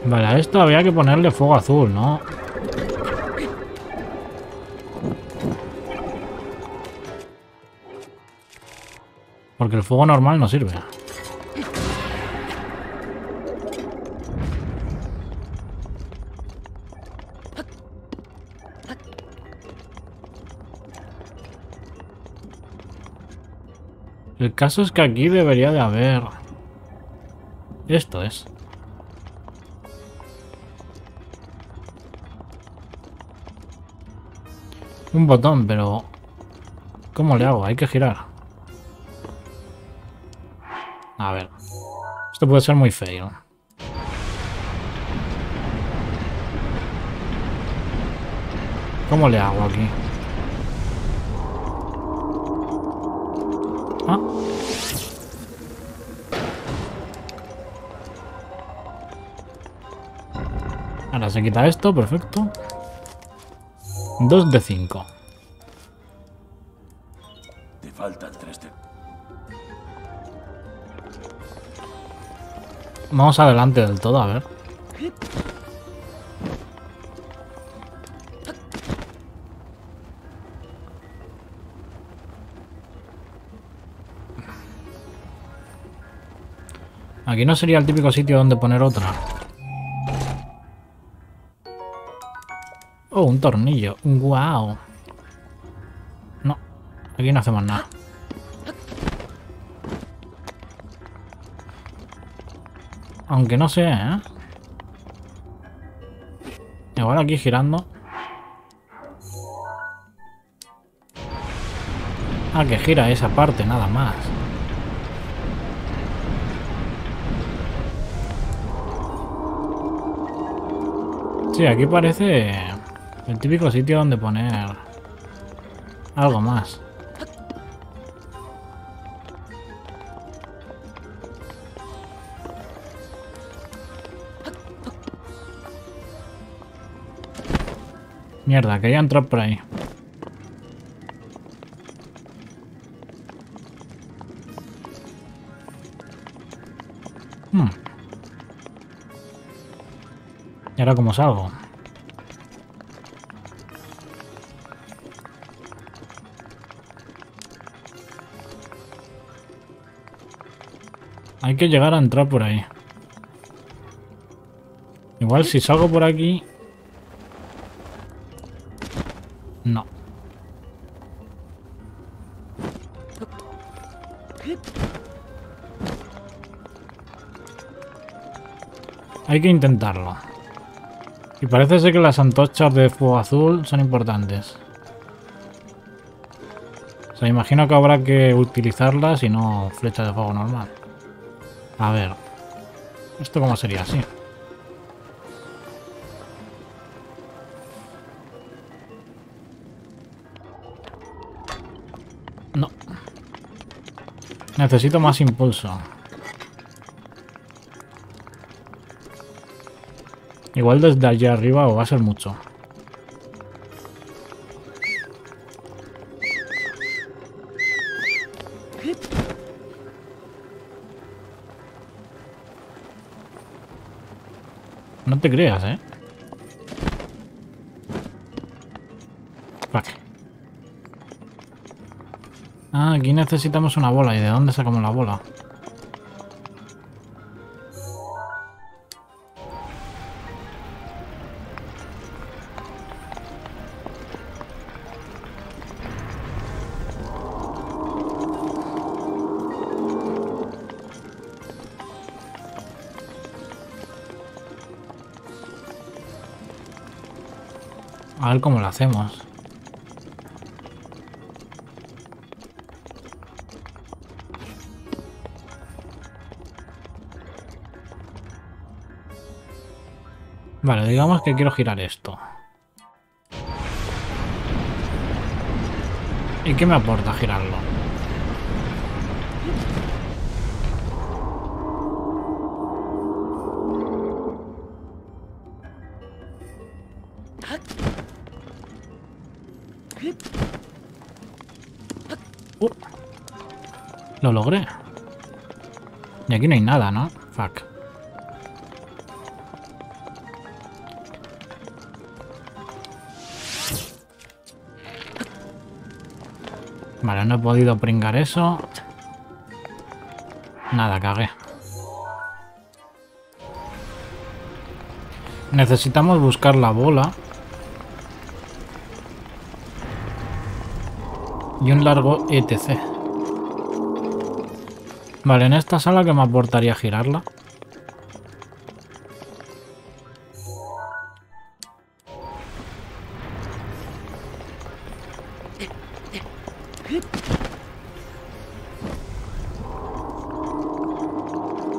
Vale, a esto había que ponerle fuego azul, ¿no? Porque el fuego normal no sirve. El caso es que aquí debería de haber... Esto es. Un botón, pero... ¿Cómo le hago? Hay que girar. A ver. Esto puede ser muy feo. ¿Cómo le hago aquí? ¿Ah? Ahora se quita esto, perfecto. 2 de 5. Te faltan tres de... Vamos adelante del todo, a ver. Aquí no sería el típico sitio donde poner otra. Oh, un tornillo. Wow. No, aquí no hacemos nada. Aunque no sé, ¿eh? Igual aquí girando. Ah, que gira esa parte, nada más. Sí, aquí parece el típico sitio donde poner algo más. Mierda, quería entrar por ahí. Hmm. ¿Y ahora cómo salgo? Hay que llegar a entrar por ahí. Igual si salgo por aquí... No. Hay que intentarlo. Y parece ser que las antorchas de fuego azul son importantes. O sea, imagino que habrá que utilizarlas y no flecha de fuego normal. A ver. ¿Esto cómo sería así? No. Necesito más impulso. Igual desde allá arriba o va a ser mucho. No te creas, ¿eh? Ah, aquí necesitamos una bola. ¿Y de dónde sacamos la bola? Cómo lo hacemos. Vale, digamos que quiero girar esto. ¿Y qué me aporta girarlo? Lo logré. Y aquí no hay nada, ¿no? Fuck. Vale, no he podido pringar eso. Nada, cagué. Necesitamos buscar la bola. Y un largo ETC. Vale, en esta sala que me aportaría girarla.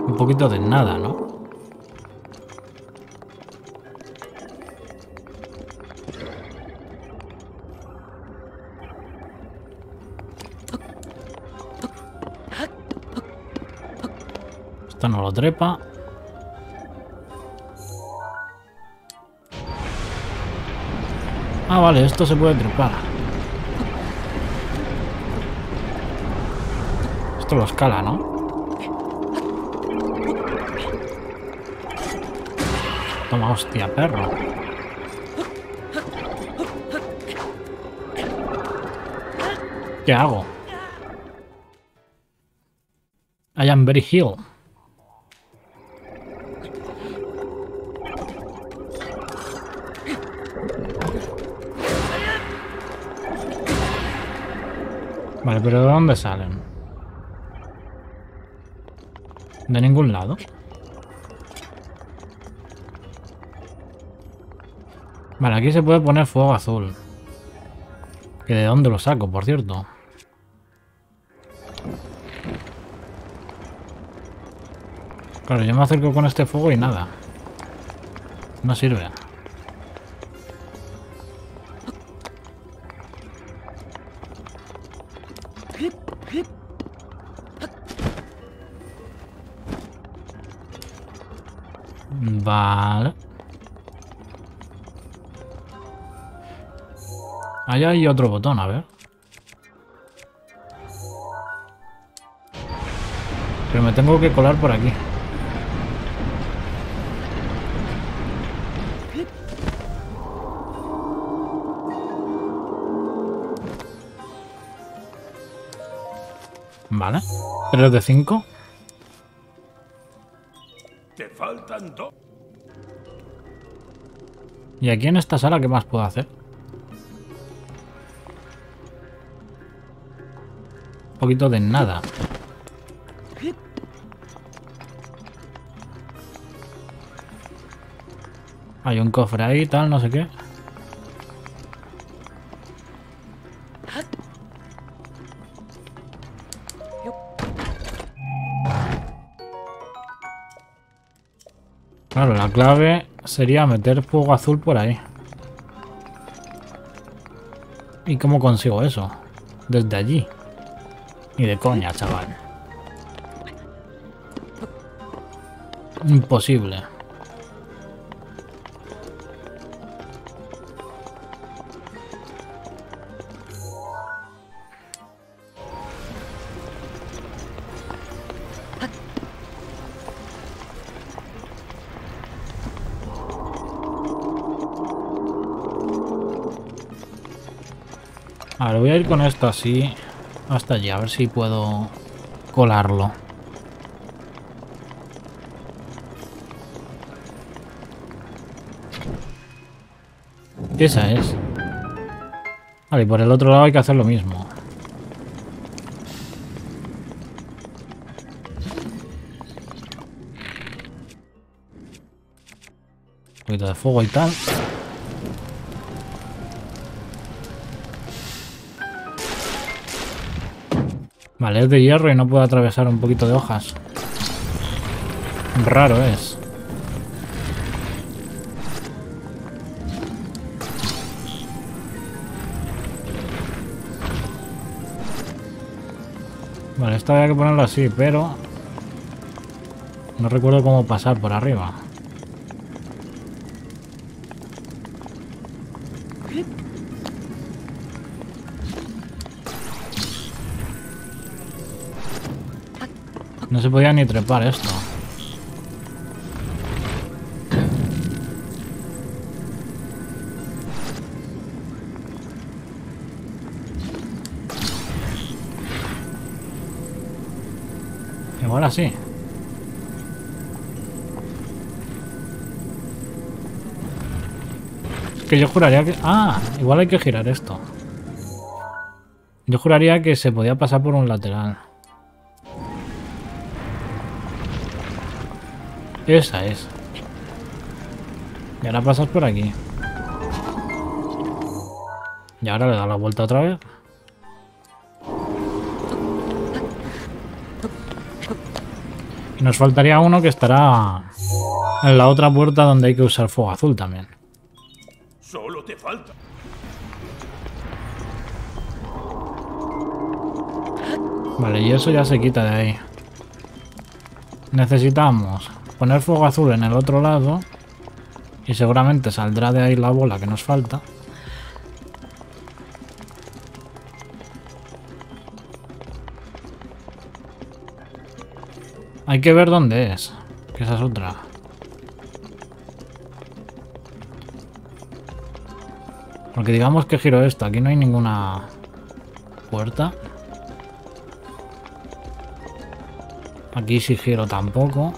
Un poquito de nada, lo trepa. Ah, vale, esto se puede trepar. Esto lo escala, ¿no? Toma, hostia, perro. ¿Qué hago? I am very hill. Pero ¿de dónde salen? De ningún lado. Vale, aquí se puede poner fuego azul. ¿Que de dónde lo saco, por cierto? Claro, yo me acerco con este fuego y nada. No sirve. Ahí hay otro botón, a ver. Pero me tengo que colar por aquí. Vale. 3 de 5. Te faltan dos. ¿Y aquí en esta sala qué más puedo hacer? Poquito de nada. Hay un cofre ahí, tal, no sé qué. Claro, la clave sería meter fuego azul por ahí. ¿Y cómo consigo eso? Desde allí. Ni de coña, chaval. Imposible. Voy a ir con esto así hasta allí, a ver si puedo colarlo. Esa es. Vale, y por el otro lado hay que hacer lo mismo. Un poquito de fuego y tal. Vale, es de hierro y no puedo atravesar un poquito de hojas. Raro es. Vale, esto había que ponerlo así, pero... No recuerdo cómo pasar por arriba. No se podía ni trepar esto. Igual así. Que yo juraría que... Ah, igual hay que girar esto. Yo juraría que se podía pasar por un lateral. Esa es. Y ahora pasas por aquí. Y ahora le da la vuelta otra vez. Y nos faltaría uno que estará en la otra puerta donde hay que usar fuego azul también. Solo te falta. Vale, y eso ya se quita de ahí. Necesitamos Poner fuego azul en el otro lado. Y seguramente saldrá de ahí la bola que nos falta. Hay que ver dónde es. Que esa es otra. Porque digamos que giro esto. Aquí no hay ninguna puerta. Aquí sí giro tampoco.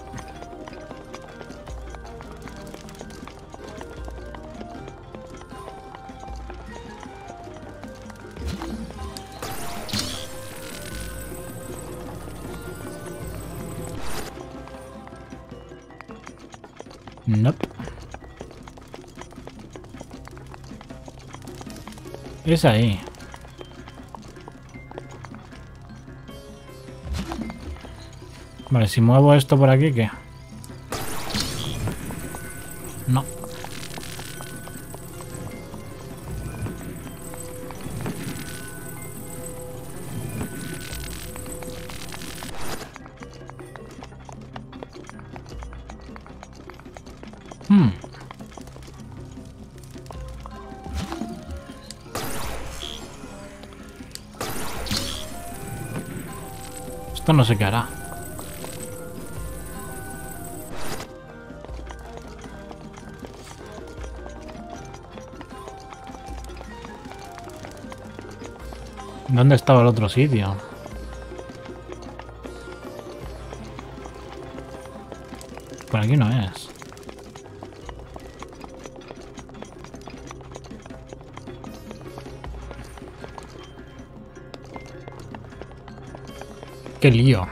Ahí. Vale, si muevo esto por aquí, ¿qué? Qué hará. ¿Dónde estaba el otro sitio? Por aquí no es. Qué lío.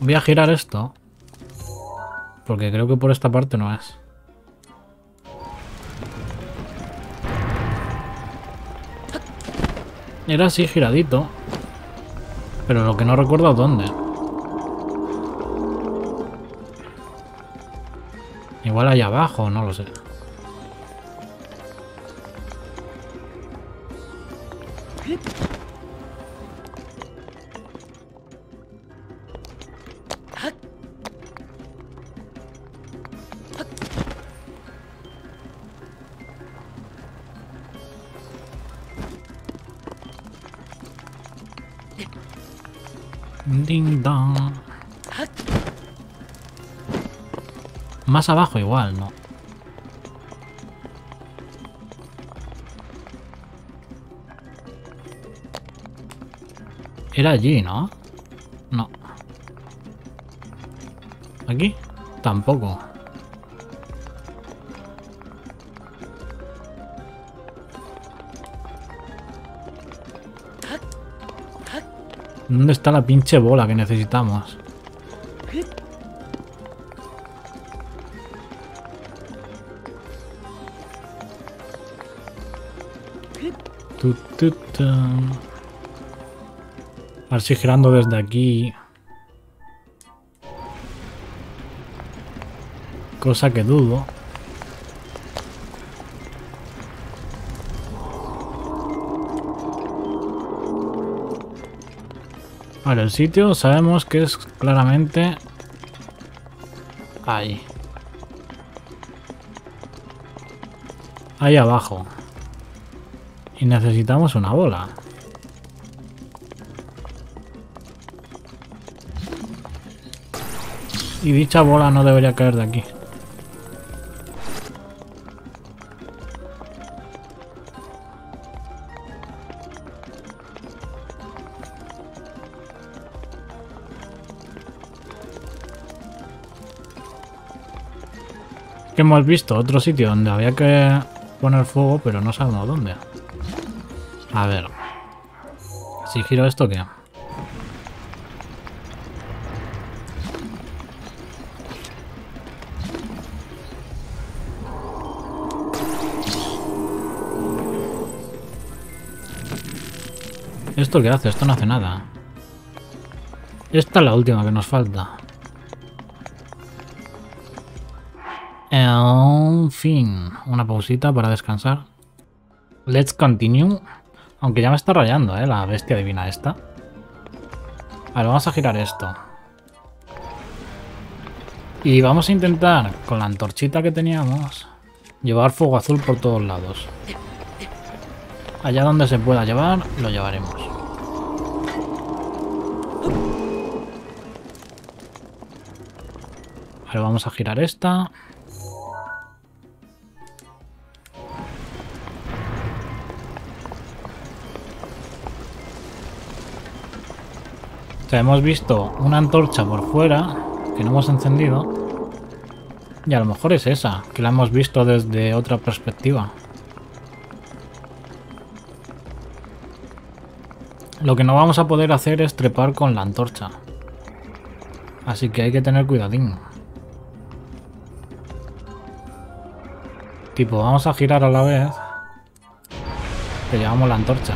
Voy a girar esto. Porque creo que por esta parte no es. Era así giradito. Pero lo que no recuerdo es dónde. Igual allá abajo, no lo sé. Más abajo igual, ¿no? Era allí, ¿no? No. ¿Aquí? Tampoco. ¿Dónde está la pinche bola que necesitamos? Tu. A ver si girando desde aquí. Cosa que dudo. Vale, el sitio sabemos que es claramente ahí. Ahí abajo. Y necesitamos una bola. Y dicha bola no debería caer de aquí. Que hemos visto otro sitio donde había que poner fuego, pero no sabemos dónde. A ver. Si giro esto, ¿qué? ¿Esto qué hace? Esto no hace nada. Esta es la última que nos falta. En fin, una pausita para descansar. Let's continue. Aunque ya me está rayando, ¿eh? La bestia divina esta. A ver, vamos a girar esto. Y vamos a intentar, con la antorchita que teníamos, llevar fuego azul por todos lados. Allá donde se pueda llevar, lo llevaremos. Ahora vamos a girar esta. O sea, hemos visto una antorcha por fuera que no hemos encendido. Y a lo mejor es esa, que la hemos visto desde otra perspectiva. Lo que no vamos a poder hacer es trepar con la antorcha. Así que hay que tener cuidadín. Tipo, vamos a girar a la vez. Que llevamos la antorcha.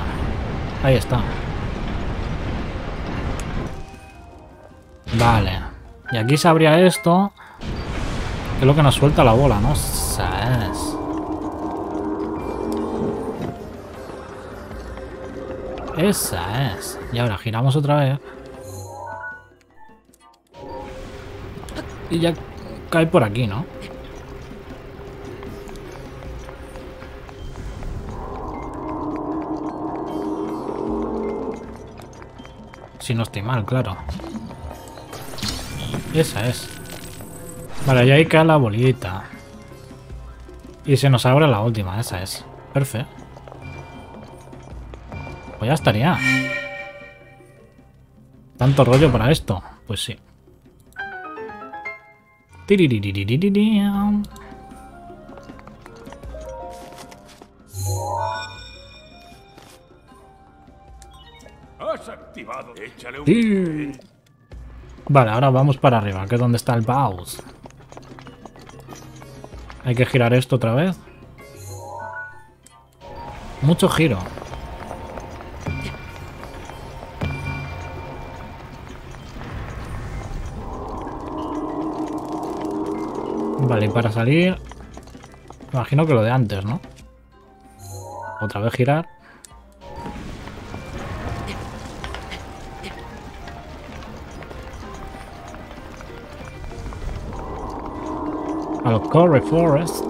Ahí está. Vale. Y aquí se abría esto. Que es lo que nos suelta la bola, ¿no? ¿Sabes? Esa es. Y ahora giramos otra vez. Y ya cae por aquí, ¿no? Si no estoy mal, claro. Esa es. Vale, ya ahí cae la bolita. Y se nos abre la última, esa es. Perfecto. Pues ya estaría. ¿Tanto rollo para esto? Pues sí. Has activado. Échale un... Vale, ahora vamos para arriba, que es donde está el Baus. Hay que girar esto otra vez. Mucho giro. Vale, y para salir... Imagino que lo de antes, ¿no? Otra vez girar. Al Corre Forest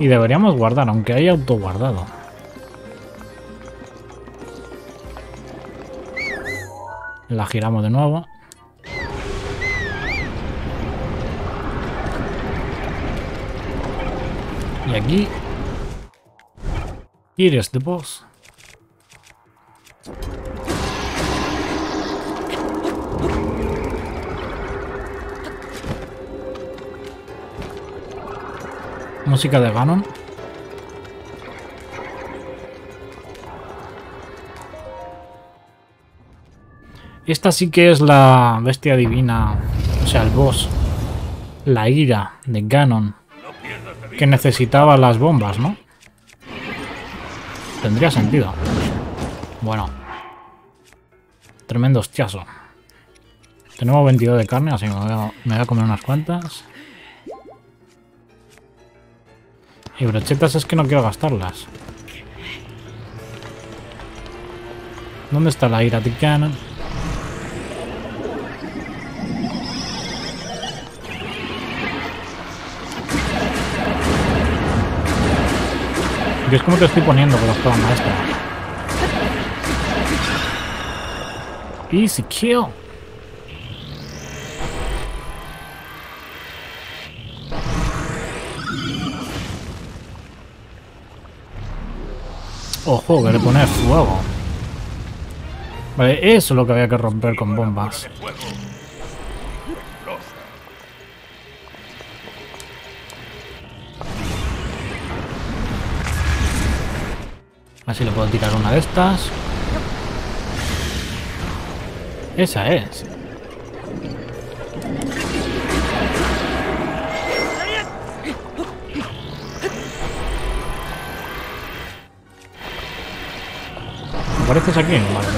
y deberíamos guardar, aunque haya autoguardado. La giramos de nuevo. Y aquí... Here is the boss. Música de Ganon. Esta sí que es la bestia divina, o sea, el boss. La ira de Ganon. Que necesitaba las bombas, ¿no? Tendría sentido. Bueno. Tremendo hostiazo. Tenemos 22 de carne, así que me voy a, me voy a comer unas cuantas. Y brochetas es que no quiero gastarlas. ¿Dónde está la ira de Ganon? ¿Ves cómo te estoy poniendo con la espada maestra? Easy kill. Ojo, que le pone fuego. Vale, eso es lo que había que romper con bombas. Así le puedo tirar una de estas. Esa es. ¿Apareces aquí? Vale.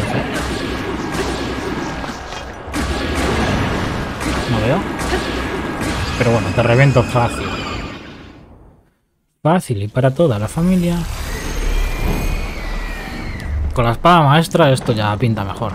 No veo. Pero bueno, te revento fácil. Fácil y para toda la familia. Con la espada maestra esto ya pinta mejor.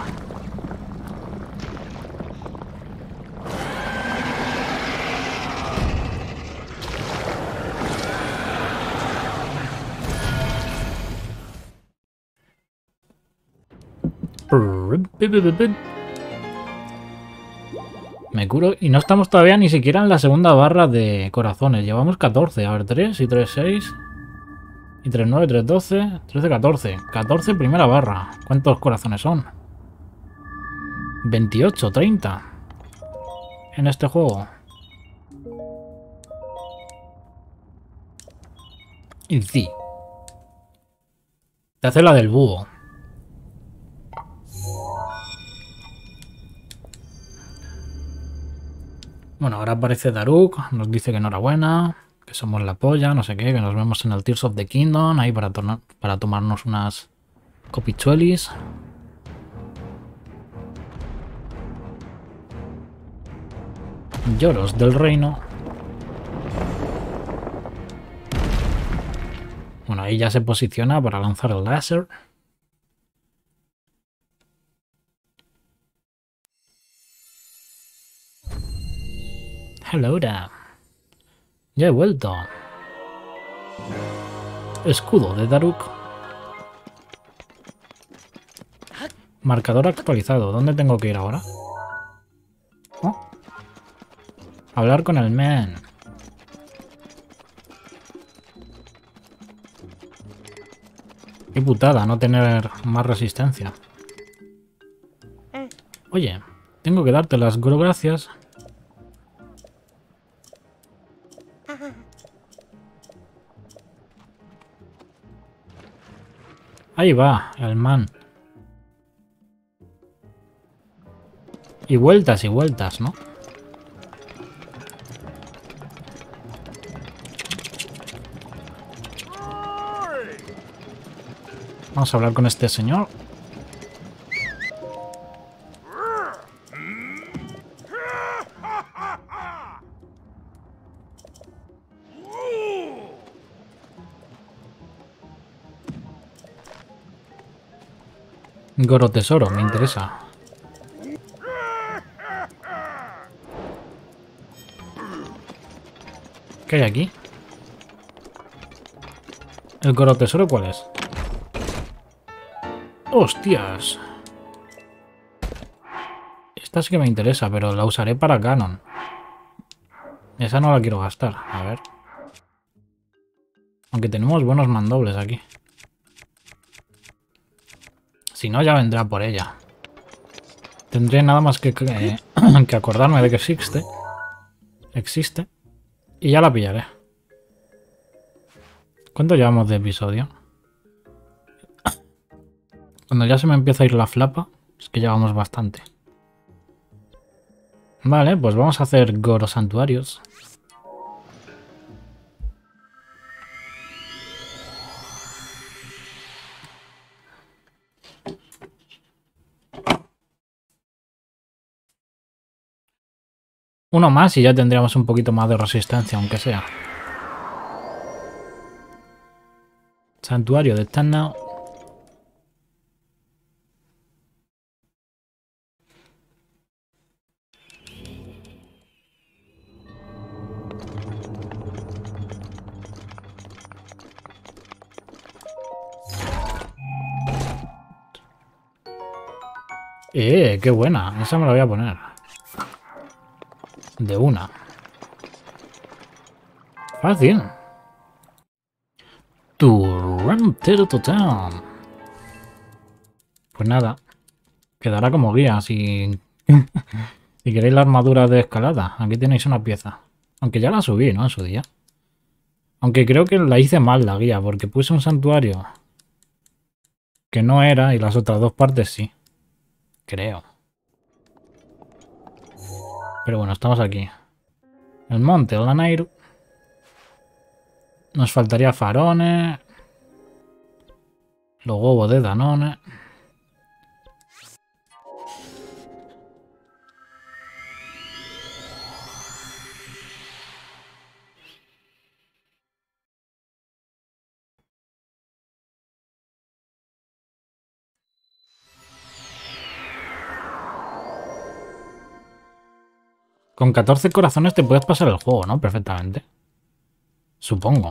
Me curo y no estamos todavía ni siquiera en la segunda barra de corazones. Llevamos 14. A ver, 3 y 3, 6. Y 3, 9, 3, 12. 13, 14. 14 primera barra. ¿Cuántos corazones son? 28, 30. En este juego. Y sí. Te hace la del búho. Bueno, ahora aparece Daruk, nos dice que enhorabuena, que somos la polla, no sé qué, que nos vemos en el Tears of the Kingdom, ahí para, para tomarnos unas copichuelis. Lloros del reino. Bueno, ahí ya se posiciona para lanzar el láser. Hello there. Ya he vuelto. Escudo de Daruk. Marcador actualizado. ¿Dónde tengo que ir ahora? Oh. Hablar con el man. Qué putada no tener más resistencia. Oye, tengo que darte las gracias Ahí va, el man. Y vueltas y vueltas, ¿no? Vamos a hablar con este señor. Goro tesoro, me interesa. ¿Qué hay aquí? ¿El Goro tesoro cuál es? ¡Hostias! Esta sí que me interesa, pero la usaré para Canon. Esa no la quiero gastar. A ver. Aunque tenemos buenos mandobles aquí. Si no, ya vendrá por ella. Tendré nada más que, que, *clears throat* que acordarme de que existe. Existe. Y ya la pillaré. ¿Cuánto llevamos de episodio? *clears throat* Cuando ya se me empieza a ir la flapa, es que llevamos bastante. Vale, pues vamos a hacer Goro Santuarios. Uno más y ya tendríamos un poquito más de resistencia, aunque sea. Santuario de Tannao. Eh, qué buena. Esa me la voy a poner. De una. Fácil. Tu run to town. Pues nada. Quedará como guía si... *laughs* si queréis la armadura de escalada. Aquí tenéis una pieza. Aunque ya la subí, ¿no? En su día. Aunque creo que la hice mal la guía, porque puse un santuario que no era y las otras dos partes sí. Creo. Pero bueno, estamos aquí. El monte, el Lanairu. Nos faltaría Farone. Los huevos de Danone. Con 14 corazones te puedes pasar el juego, ¿no? Perfectamente. Supongo.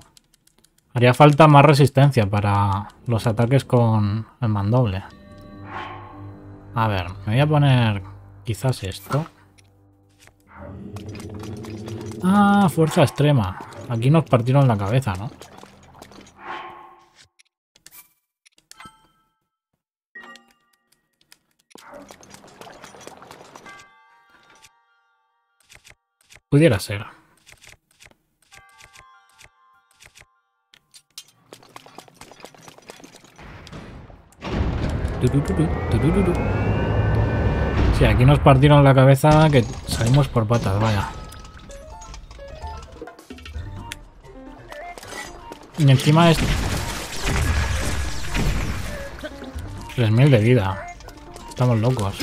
Haría falta más resistencia para los ataques con el mandoble. A ver, me voy a poner quizás esto. Ah, fuerza extrema. Aquí nos partieron la cabeza, ¿no? Pudiera ser. Sí, aquí nos partieron la cabeza que salimos por patas, vaya. Y encima es... 3.000 de vida. Estamos locos.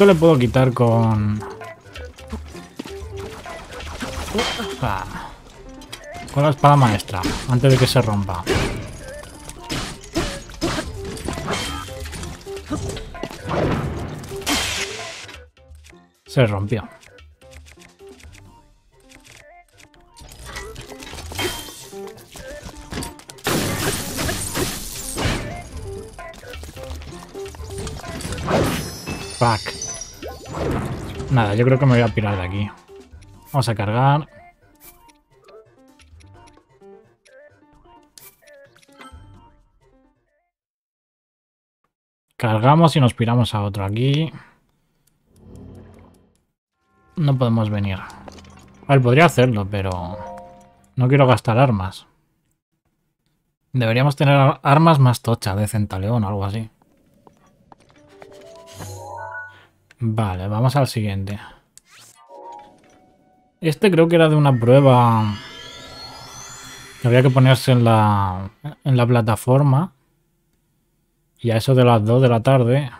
¿Cuánto le puedo quitar con...? Ah. Con la espada maestra, antes de que se rompa. Se rompió. Nada, yo creo que me voy a pirar de aquí. Vamos a cargar. Cargamos y nos piramos a otro aquí. No podemos venir. A ver, podría hacerlo, pero... No quiero gastar armas. Deberíamos tener ar- armas más tochas de Centaleón o algo así. Vale, vamos al siguiente. Este creo que era de una prueba había que ponerse en la, en la plataforma. Y a eso de las 2 de la tarde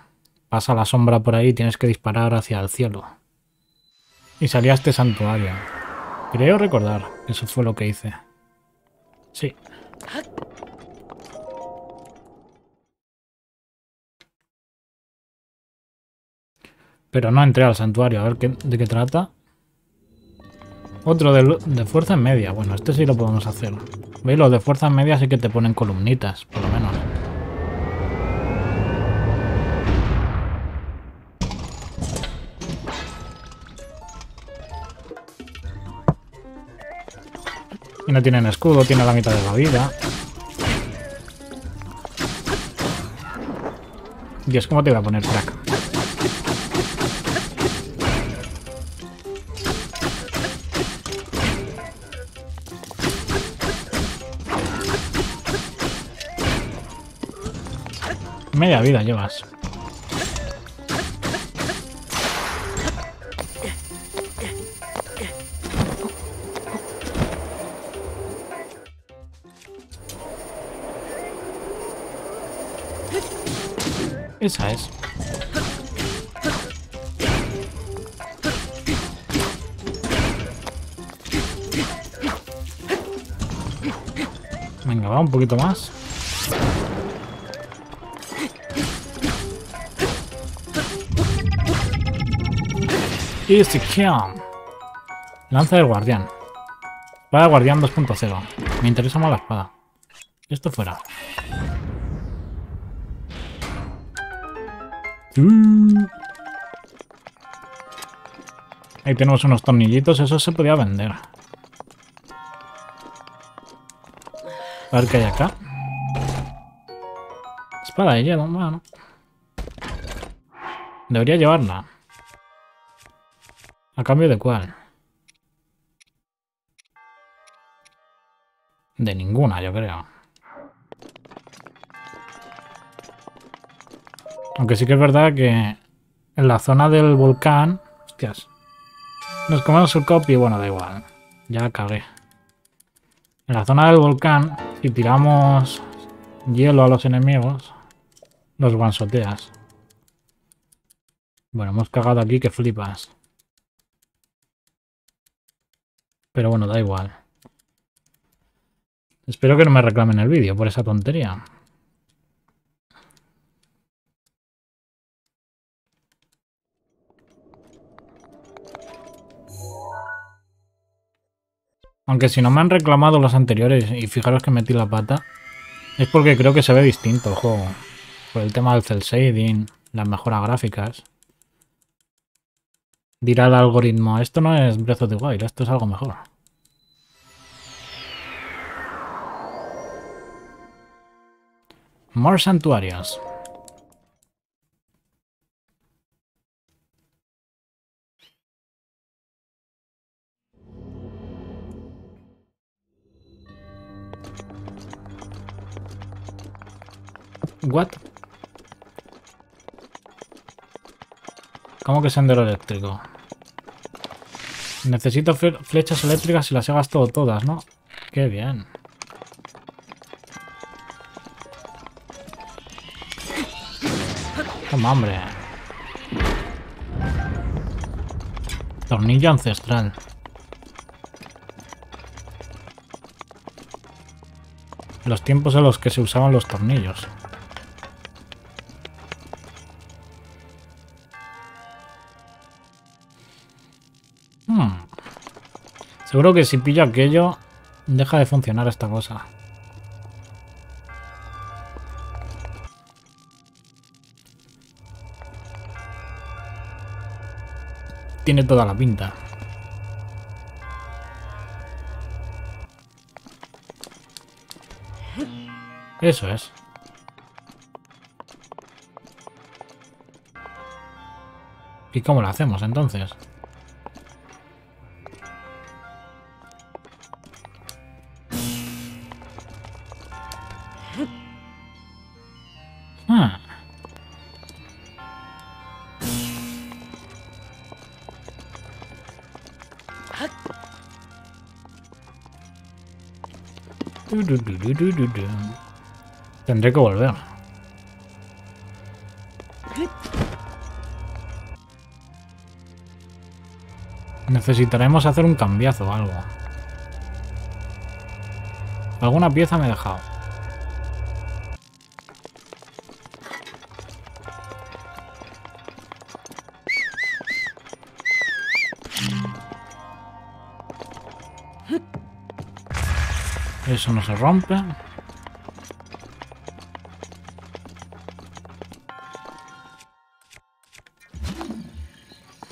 pasa la sombra por ahí y tienes que disparar hacia el cielo. Y salía este santuario. Creo recordar que eso fue lo que hice. Sí. Pero no entré al santuario. A ver qué, de qué trata. Otro de, de fuerza en media. Bueno, este sí lo podemos hacer. ¿Veis? Los de fuerza en media sí que te ponen columnitas, por lo menos. Y no tienen escudo, tiene la mitad de la vida. Dios, ¿cómo te voy a poner crack? Media vida llevas. Esa es. Venga, va un poquito más. Kill. Lanza del guardián. Espada guardián 2.0. Me interesa más la espada. Esto fuera. Ahí tenemos unos tornillitos, eso se podía vender. A ver qué hay acá. Espada de hielo, bueno. Debería llevarla. ¿A cambio de cuál? De ninguna, yo creo. Aunque sí que es verdad que en la zona del volcán... Hostias. Nos comemos el copy bueno, da igual. Ya cagué. En la zona del volcán, si tiramos hielo a los enemigos, los guansoteas. Bueno, hemos cagado aquí que flipas. Pero bueno, da igual. Espero que no me reclamen el vídeo por esa tontería. Aunque si no me han reclamado los anteriores y fijaros que metí la pata, es porque creo que se ve distinto el juego. Por el tema del cel shading, las mejoras gráficas. Dirá el algoritmo, esto no es Breath of the Wild, esto es algo mejor. More santuarios. What? ¿Cómo que sendero eléctrico? Necesito fle- flechas eléctricas y las he gastado todas, ¿no? Qué bien. Toma, hombre. Tornillo ancestral. Los tiempos en los que se usaban los tornillos. Seguro que si pillo aquello, deja de funcionar esta cosa. Tiene toda la pinta. Eso es. ¿Y cómo lo hacemos entonces? Tendré que volver. Necesitaremos hacer un cambiazo o algo. Alguna pieza me he dejado. Eso no se rompe.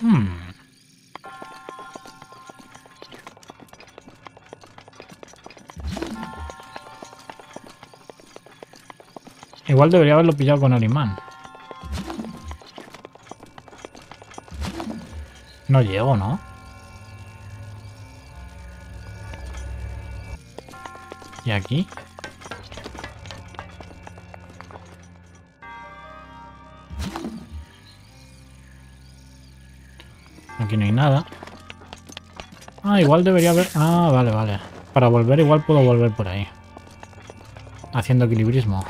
Hmm. Igual debería haberlo pillado con el imán. No llego, ¿no? ¿Y aquí? Aquí no hay nada. Ah, igual debería haber... Ah, vale, vale. Para volver igual puedo volver por ahí. Haciendo equilibrismo.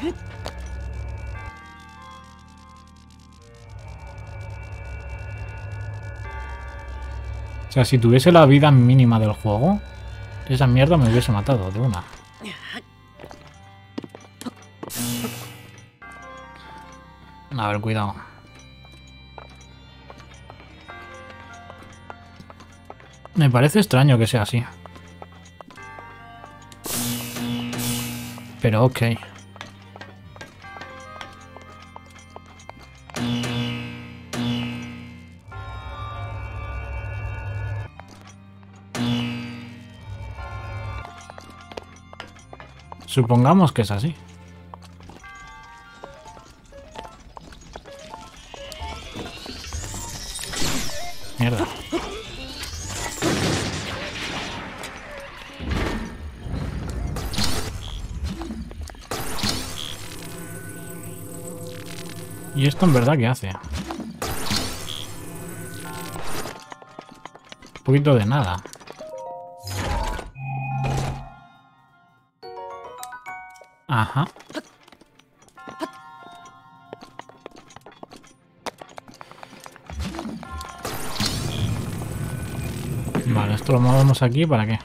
O sea, si tuviese la vida mínima del juego, esa mierda me hubiese matado de una. A ver, cuidado. Me parece extraño que sea así. Pero ok. Supongamos que es así. ¿Esto en verdad qué hace? Un poquito de nada. Ajá. Vale, esto lo movemos aquí, ¿para qué?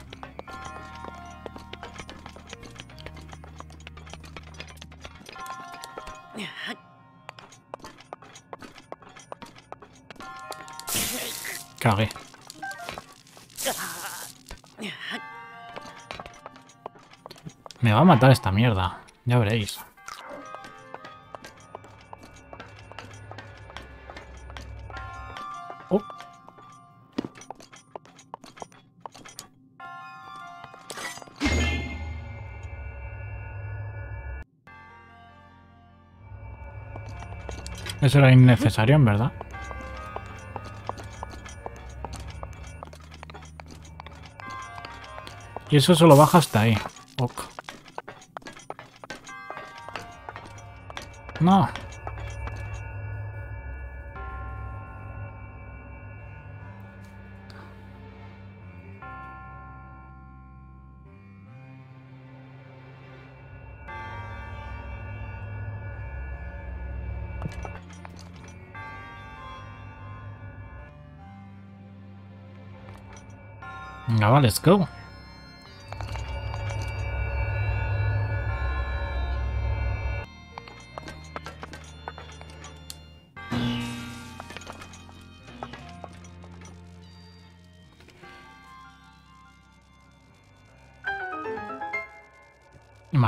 Me va a matar esta mierda. Ya veréis. Oh. Eso era innecesario, en verdad. Y eso solo baja hasta ahí. Ok. No. Venga, let's go.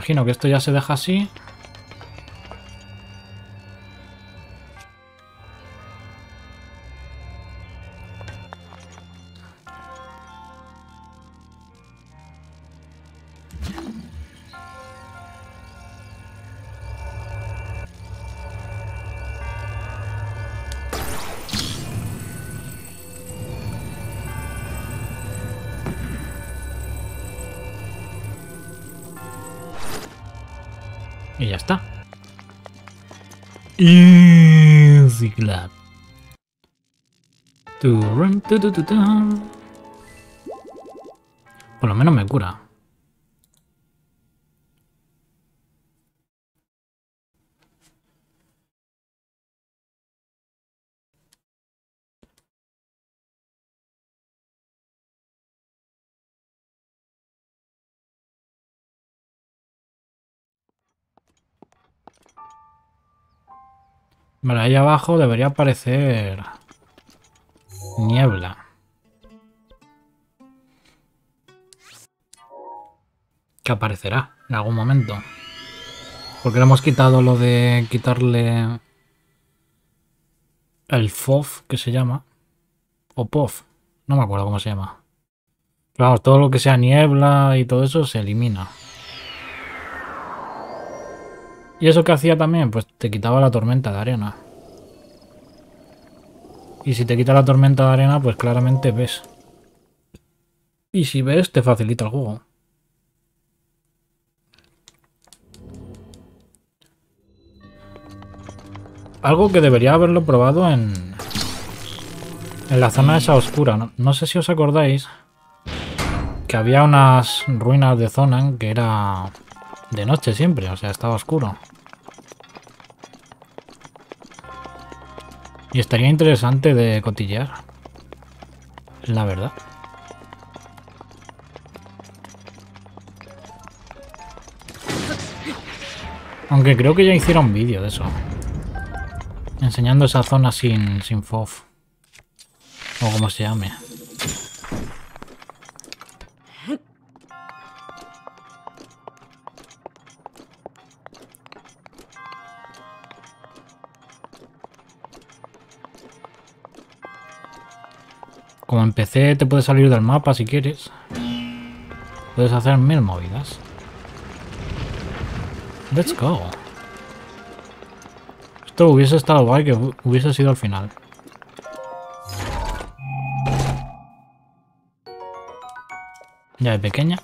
Imagino que esto ya se deja así. Por lo menos me cura. Vale, ahí abajo debería aparecer niebla. Que aparecerá en algún momento. Porque le hemos quitado lo de quitarle el FOF que se llama. O POF. No me acuerdo cómo se llama. Vamos, todo lo que sea niebla y todo eso se elimina. ¿Y eso que hacía también? Pues te quitaba la tormenta de arena. Y si te quita la tormenta de arena, pues claramente ves. Y si ves, te facilita el juego. Algo que debería haberlo probado en... En la zona esa oscura. No, no sé si os acordáis que había unas ruinas de zona que era de noche siempre, o sea, estaba oscuro. Y estaría interesante de cotillear. La verdad. Aunque creo que ya hicieron vídeo de eso. Enseñando esa zona sin, sin FOF. O como se llame. En PC te puedes salir del mapa si quieres. Puedes hacer mil movidas. Let's go. Esto hubiese estado guay que hu- hubiese sido al final. Ya de pequeña.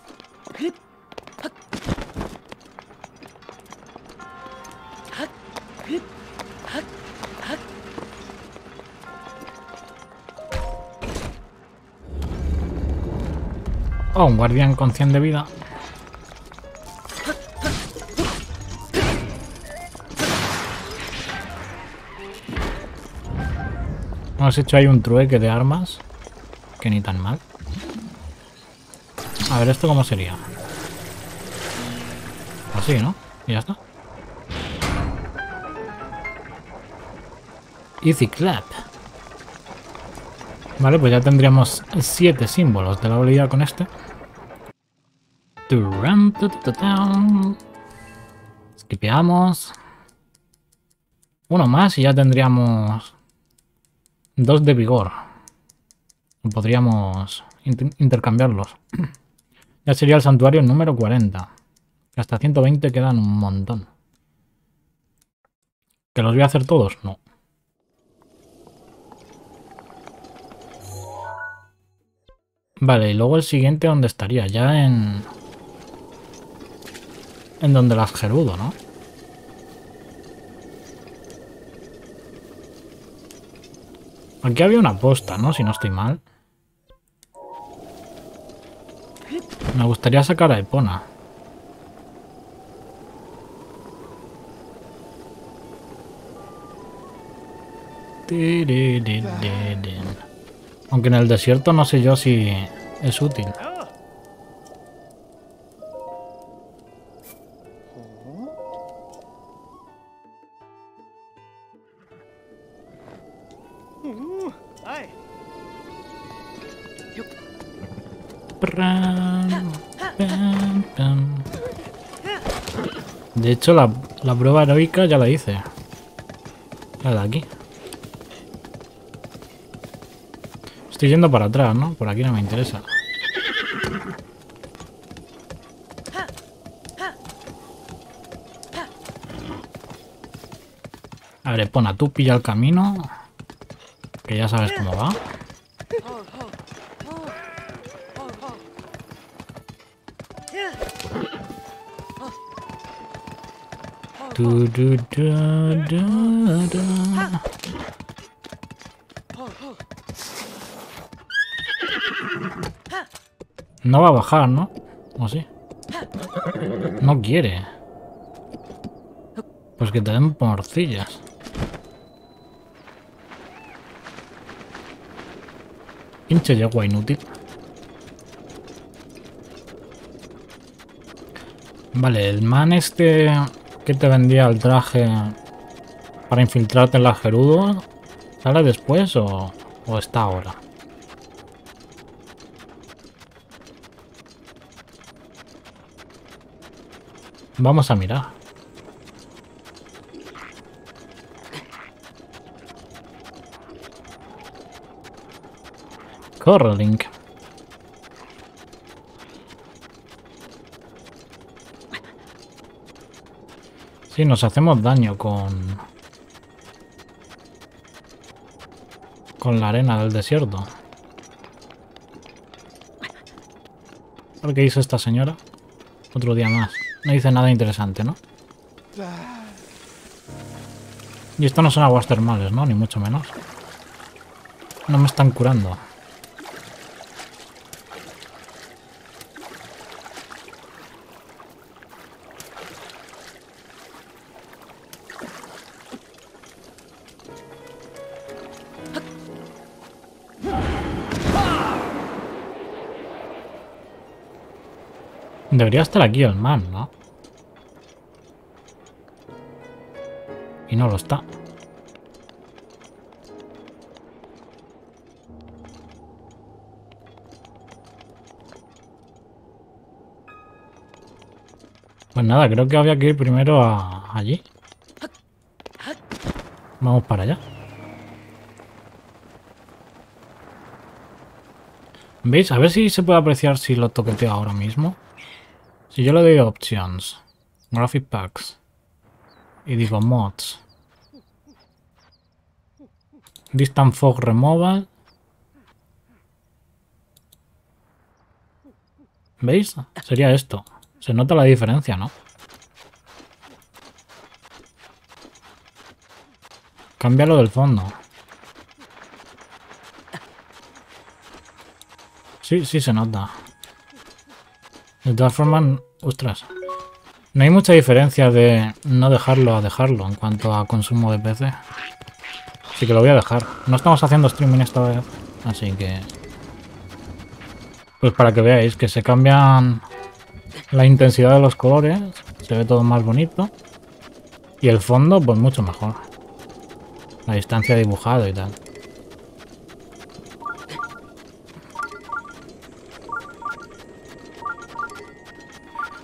Un guardián con 100 de vida. Hemos hecho ahí un trueque de armas. Que ni tan mal. A ver, ¿esto cómo sería? Así, ¿no? Y ya está. Easy Clap. Vale, pues ya tendríamos siete símbolos de la habilidad con este. Skipeamos. Uno más y ya tendríamos dos de vigor. Podríamos inter- intercambiarlos. *clears throat* Ya sería el santuario número 40. Hasta 120 quedan un montón. ¿Que los voy a hacer todos? No. Vale, y luego el siguiente, ¿dónde estaría? Ya en... En donde las Gerudo, ¿no? Aquí había una posta, ¿no? Si no estoy mal. Me gustaría sacar a Epona. Aunque en el desierto no sé yo si es útil. Hecho, la, la prueba heroica ya la hice. La de aquí. Estoy yendo para atrás, ¿no? Por aquí no me interesa. A ver, Epona, tú pilla el camino. Que ya sabes cómo va. Du, du, du. No va a bajar, ¿no? ¿O sí? No quiere. Pues que te den morcillas. Pinche yegua inútil. Vale, el man este que te vendía el traje para infiltrarte en la Gerudo, ¿sale después o, o está ahora? Vamos a mirar. Corre. Sí, nos hacemos daño con... Con la arena del desierto. Qué hizo esta señora. Otro día más. No dice nada interesante, ¿no? Y esto no son aguas termales, ¿no? Ni mucho menos. No me están curando. Debería estar aquí el man, ¿no? Y no lo está. Pues nada, creo que había que ir primero a allí. Vamos para allá. ¿Veis? A ver si se puede apreciar si lo toqueteo ahora mismo. Si yo le doy options, graphic packs y digo mods, distant fog removal, ¿veis? Sería esto. Se nota la diferencia, ¿no? Cámbialo del fondo. Sí, sí se nota. De todas formas, ostras. No hay mucha diferencia de no dejarlo a dejarlo en cuanto a consumo de PC. Así que lo voy a dejar. No estamos haciendo streaming esta vez, así que... Pues para que veáis que se cambian la intensidad de los colores, se ve todo más bonito. Y el fondo, pues mucho mejor. La distancia dibujado y tal.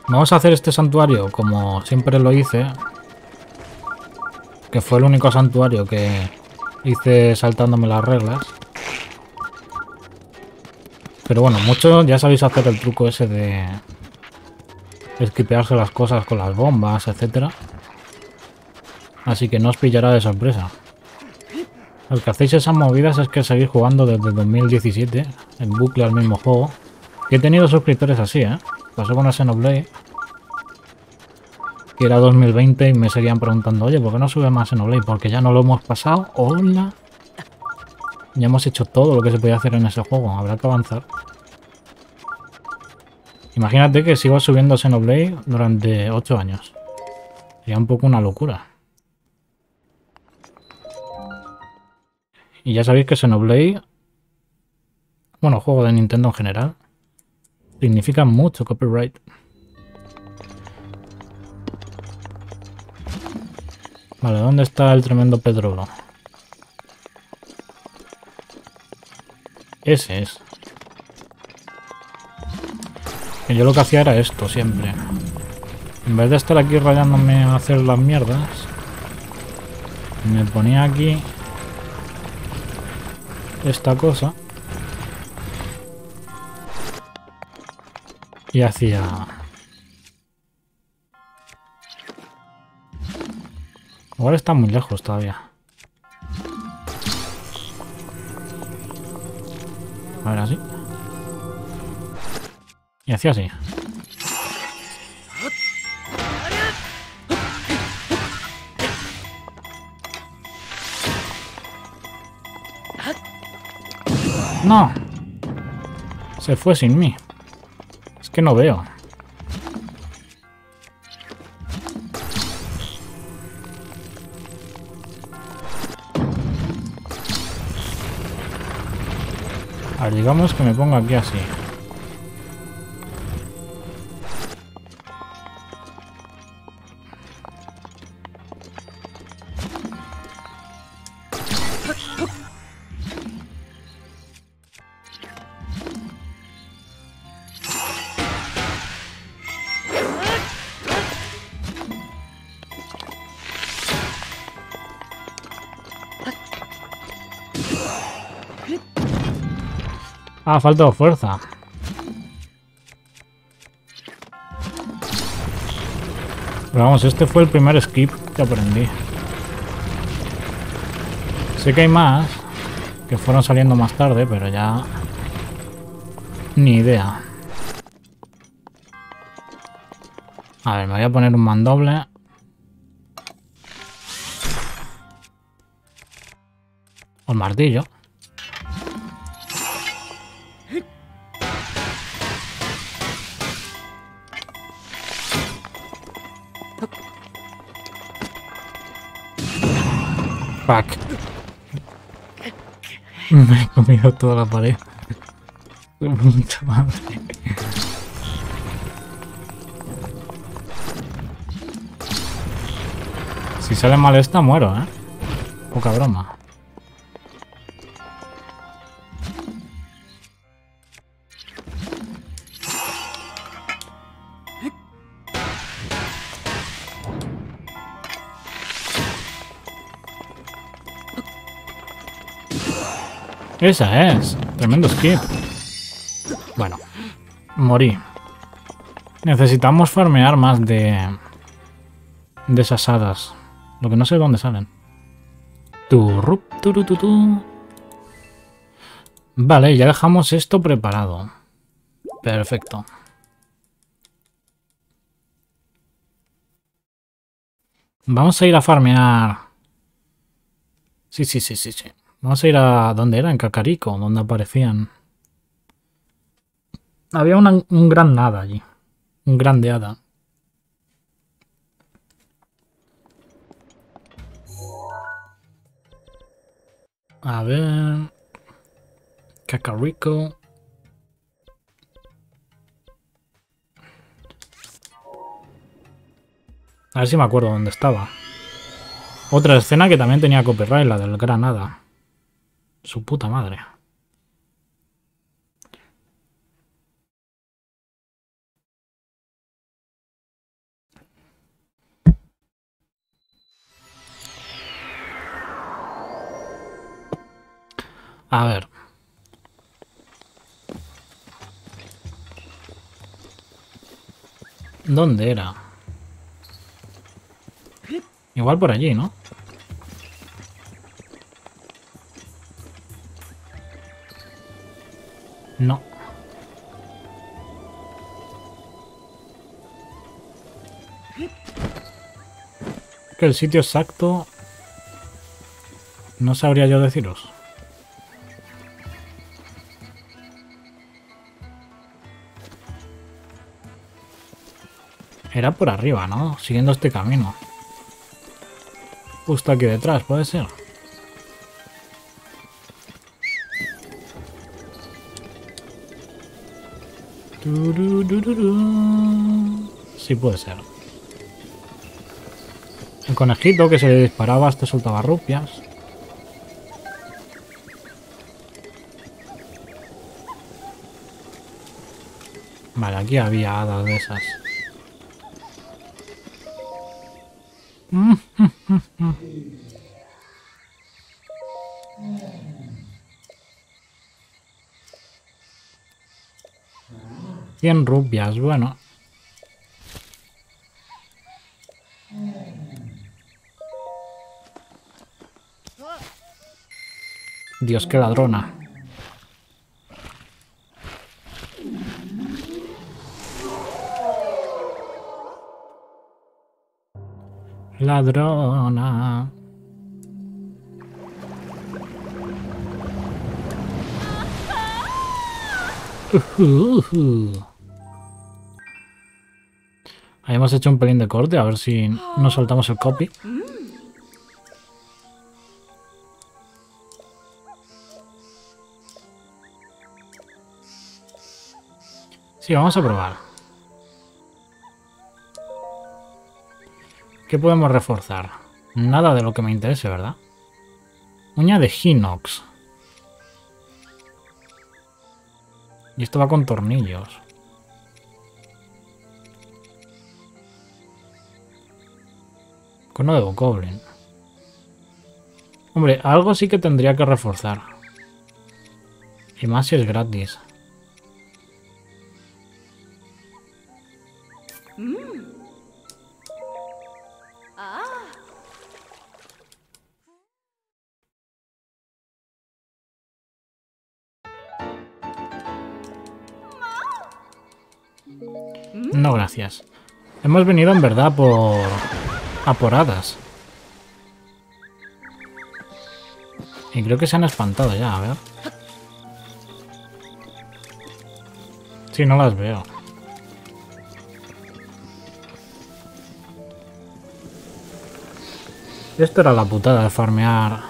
Vamos a hacer este santuario como siempre lo hice. Que fue el único santuario que hice saltándome las reglas. Pero bueno, muchos ya sabéis hacer el truco ese de esquipearse las cosas con las bombas, etcétera. Así que no os pillará de sorpresa. Los que hacéis esas movidas es que seguís jugando desde 2017 en bucle al mismo juego. Y he tenido suscriptores así, ¿eh? Pasó con el Xenoblade. Que era 2020 y me seguían preguntando, oye, ¿por qué no sube más Xenoblade? Porque ya no lo hemos pasado. Hola. Ya hemos hecho todo lo que se podía hacer en ese juego. Habrá que avanzar. Imagínate que sigo subiendo Xenoblade durante 8 años. Sería un poco una locura. Y ya sabéis que Xenoblade, bueno, juego de Nintendo en general, significa mucho copyright. Vale, ¿dónde está el tremendo Pedrolo? Ese es. Que yo lo que hacía era esto siempre. En vez de estar aquí rayándome a hacer las mierdas, me ponía aquí esta cosa y hacía igual está muy lejos todavía a así y hacía así No. Se fue sin mí. Es que no veo. Digamos que me pongo aquí así. Falta de fuerza. Pero vamos, este fue el primer skip que aprendí. Sé que hay más que fueron saliendo más tarde, pero ya... Ni idea. A ver, me voy a poner un mandoble. O el martillo. Comido toda la pared. *laughs* Mucha madre. Si sale mal esta, muero, ¿eh? Poca broma. Esa es. Tremendo skip. Bueno. Morí. Necesitamos farmear más de... De esas hadas. Lo que no sé dónde salen. Turrup, turututu. Vale, ya dejamos esto preparado. Perfecto. Vamos a ir a farmear. Sí, sí, sí, sí, sí. Vamos a ir a... ¿Dónde era? En Cacarico, donde aparecían. Había un gran nada allí. Un grande hada. A ver... Cacarico... A ver si me acuerdo dónde estaba. Otra escena que también tenía copyright, la del Granada. Su puta madre. A ver. ¿Dónde era? Igual por allí, ¿no? No. Que el sitio exacto no sabría yo deciros. Era por arriba, ¿no? Siguiendo este camino. Justo aquí detrás, puede ser. Sí puede ser. El conejito que se le disparaba te soltaba rupias. Vale, aquí había hadas de esas. Cien rupias, bueno. Dios, qué ladrona. Ladrona. Hemos hecho un pelín de corte, a ver si nos soltamos el copy. Sí, vamos a probar. ¿Qué podemos reforzar? Nada de lo que me interese, ¿verdad? Uña de Hinox. Y esto va con tornillos. Cono de Goblin. Hombre, algo sí que tendría que reforzar. Y más si es gratis. No, gracias. Hemos venido en verdad por... a por hadas. Y creo que se han espantado ya, a ver. Sí, no las veo. Esto era la putada de farmear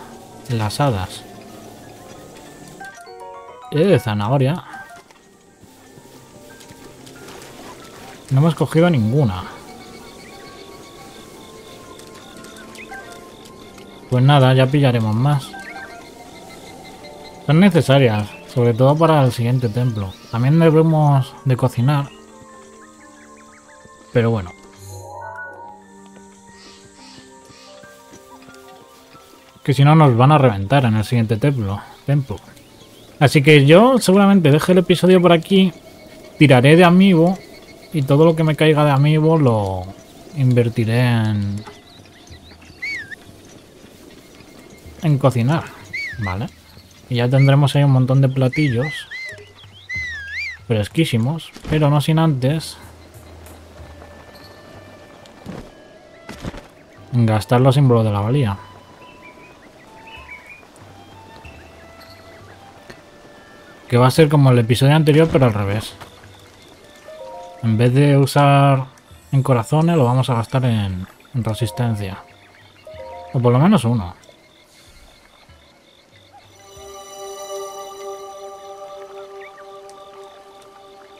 las hadas. Eh, zanahoria. No hemos cogido ninguna. Pues nada, ya pillaremos más. Son necesarias, sobre todo para el siguiente templo. También debemos de cocinar. Pero bueno. Que si no nos van a reventar en el siguiente templo. templo. Así que yo seguramente deje el episodio por aquí. Tiraré de amiibo y todo lo que me caiga de amiibo lo invertiré en... En cocinar, ¿vale? Y ya tendremos ahí un montón de platillos. Fresquísimos, pero no sin antes... Gastar los símbolos de la valía. Que va a ser como el episodio anterior, pero al revés. En vez de usar en corazones, lo vamos a gastar en, en resistencia. O por lo menos uno.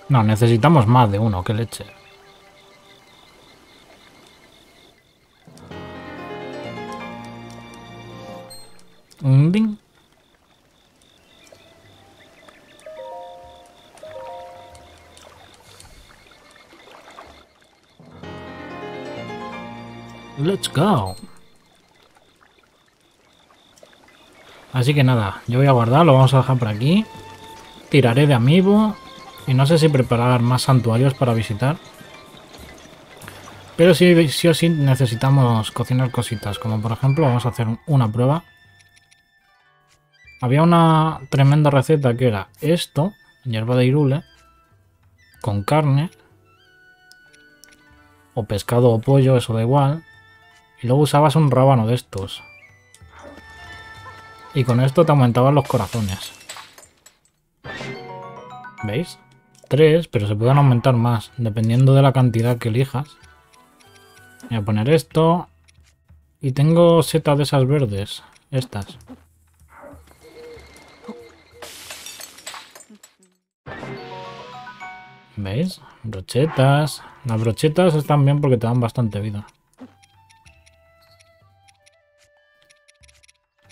No, necesitamos más de uno, que leche. Un ding. Let's go. Así que nada, yo voy a guardar, lo vamos a dejar por aquí. Tiraré de amiibo y no sé si preparar más santuarios para visitar. Pero sí, o sí necesitamos cocinar cositas. Como por ejemplo, vamos a hacer una prueba. Había una tremenda receta que era esto, hierba de irule, con carne, o pescado o pollo, eso da igual. Y luego usabas un rábano de estos. Y con esto te aumentaban los corazones. ¿Veis? Tres, pero se pueden aumentar más, dependiendo de la cantidad que elijas. Voy a poner esto. Y tengo setas de esas verdes. Estas. ¿Veis? Brochetas. Las brochetas están bien porque te dan bastante vida.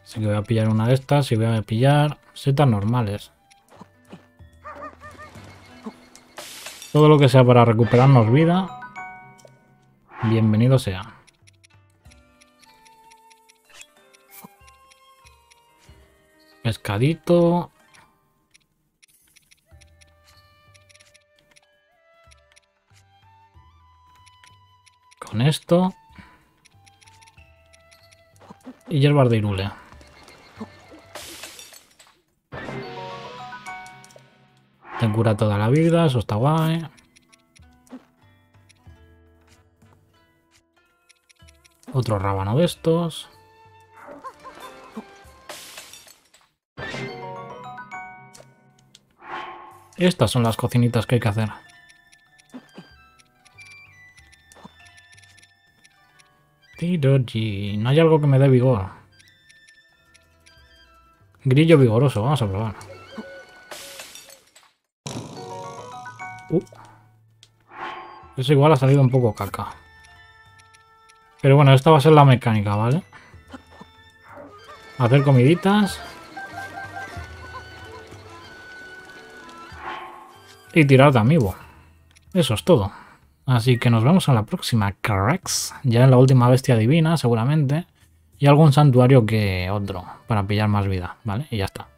Así que voy a pillar una de estas y voy a pillar setas normales. Todo lo que sea para recuperarnos vida, bienvenido sea. Pescadito. Con esto. Y hierbas de irule. Te cura toda la vida, eso está guay. Otro rábano de estos. Estas son las cocinitas que hay que hacer. Tiroji. No hay algo que me dé vigor. Grillo vigoroso, vamos a probar. Eso igual ha salido un poco caca. Pero bueno, esta va a ser la mecánica, ¿vale? Hacer comiditas. Y tirar de amigo. Eso es todo. Así que nos vemos en la próxima, Carex. Ya en la última bestia divina, seguramente. Y algún santuario que otro, para pillar más vida, ¿vale? Y ya está.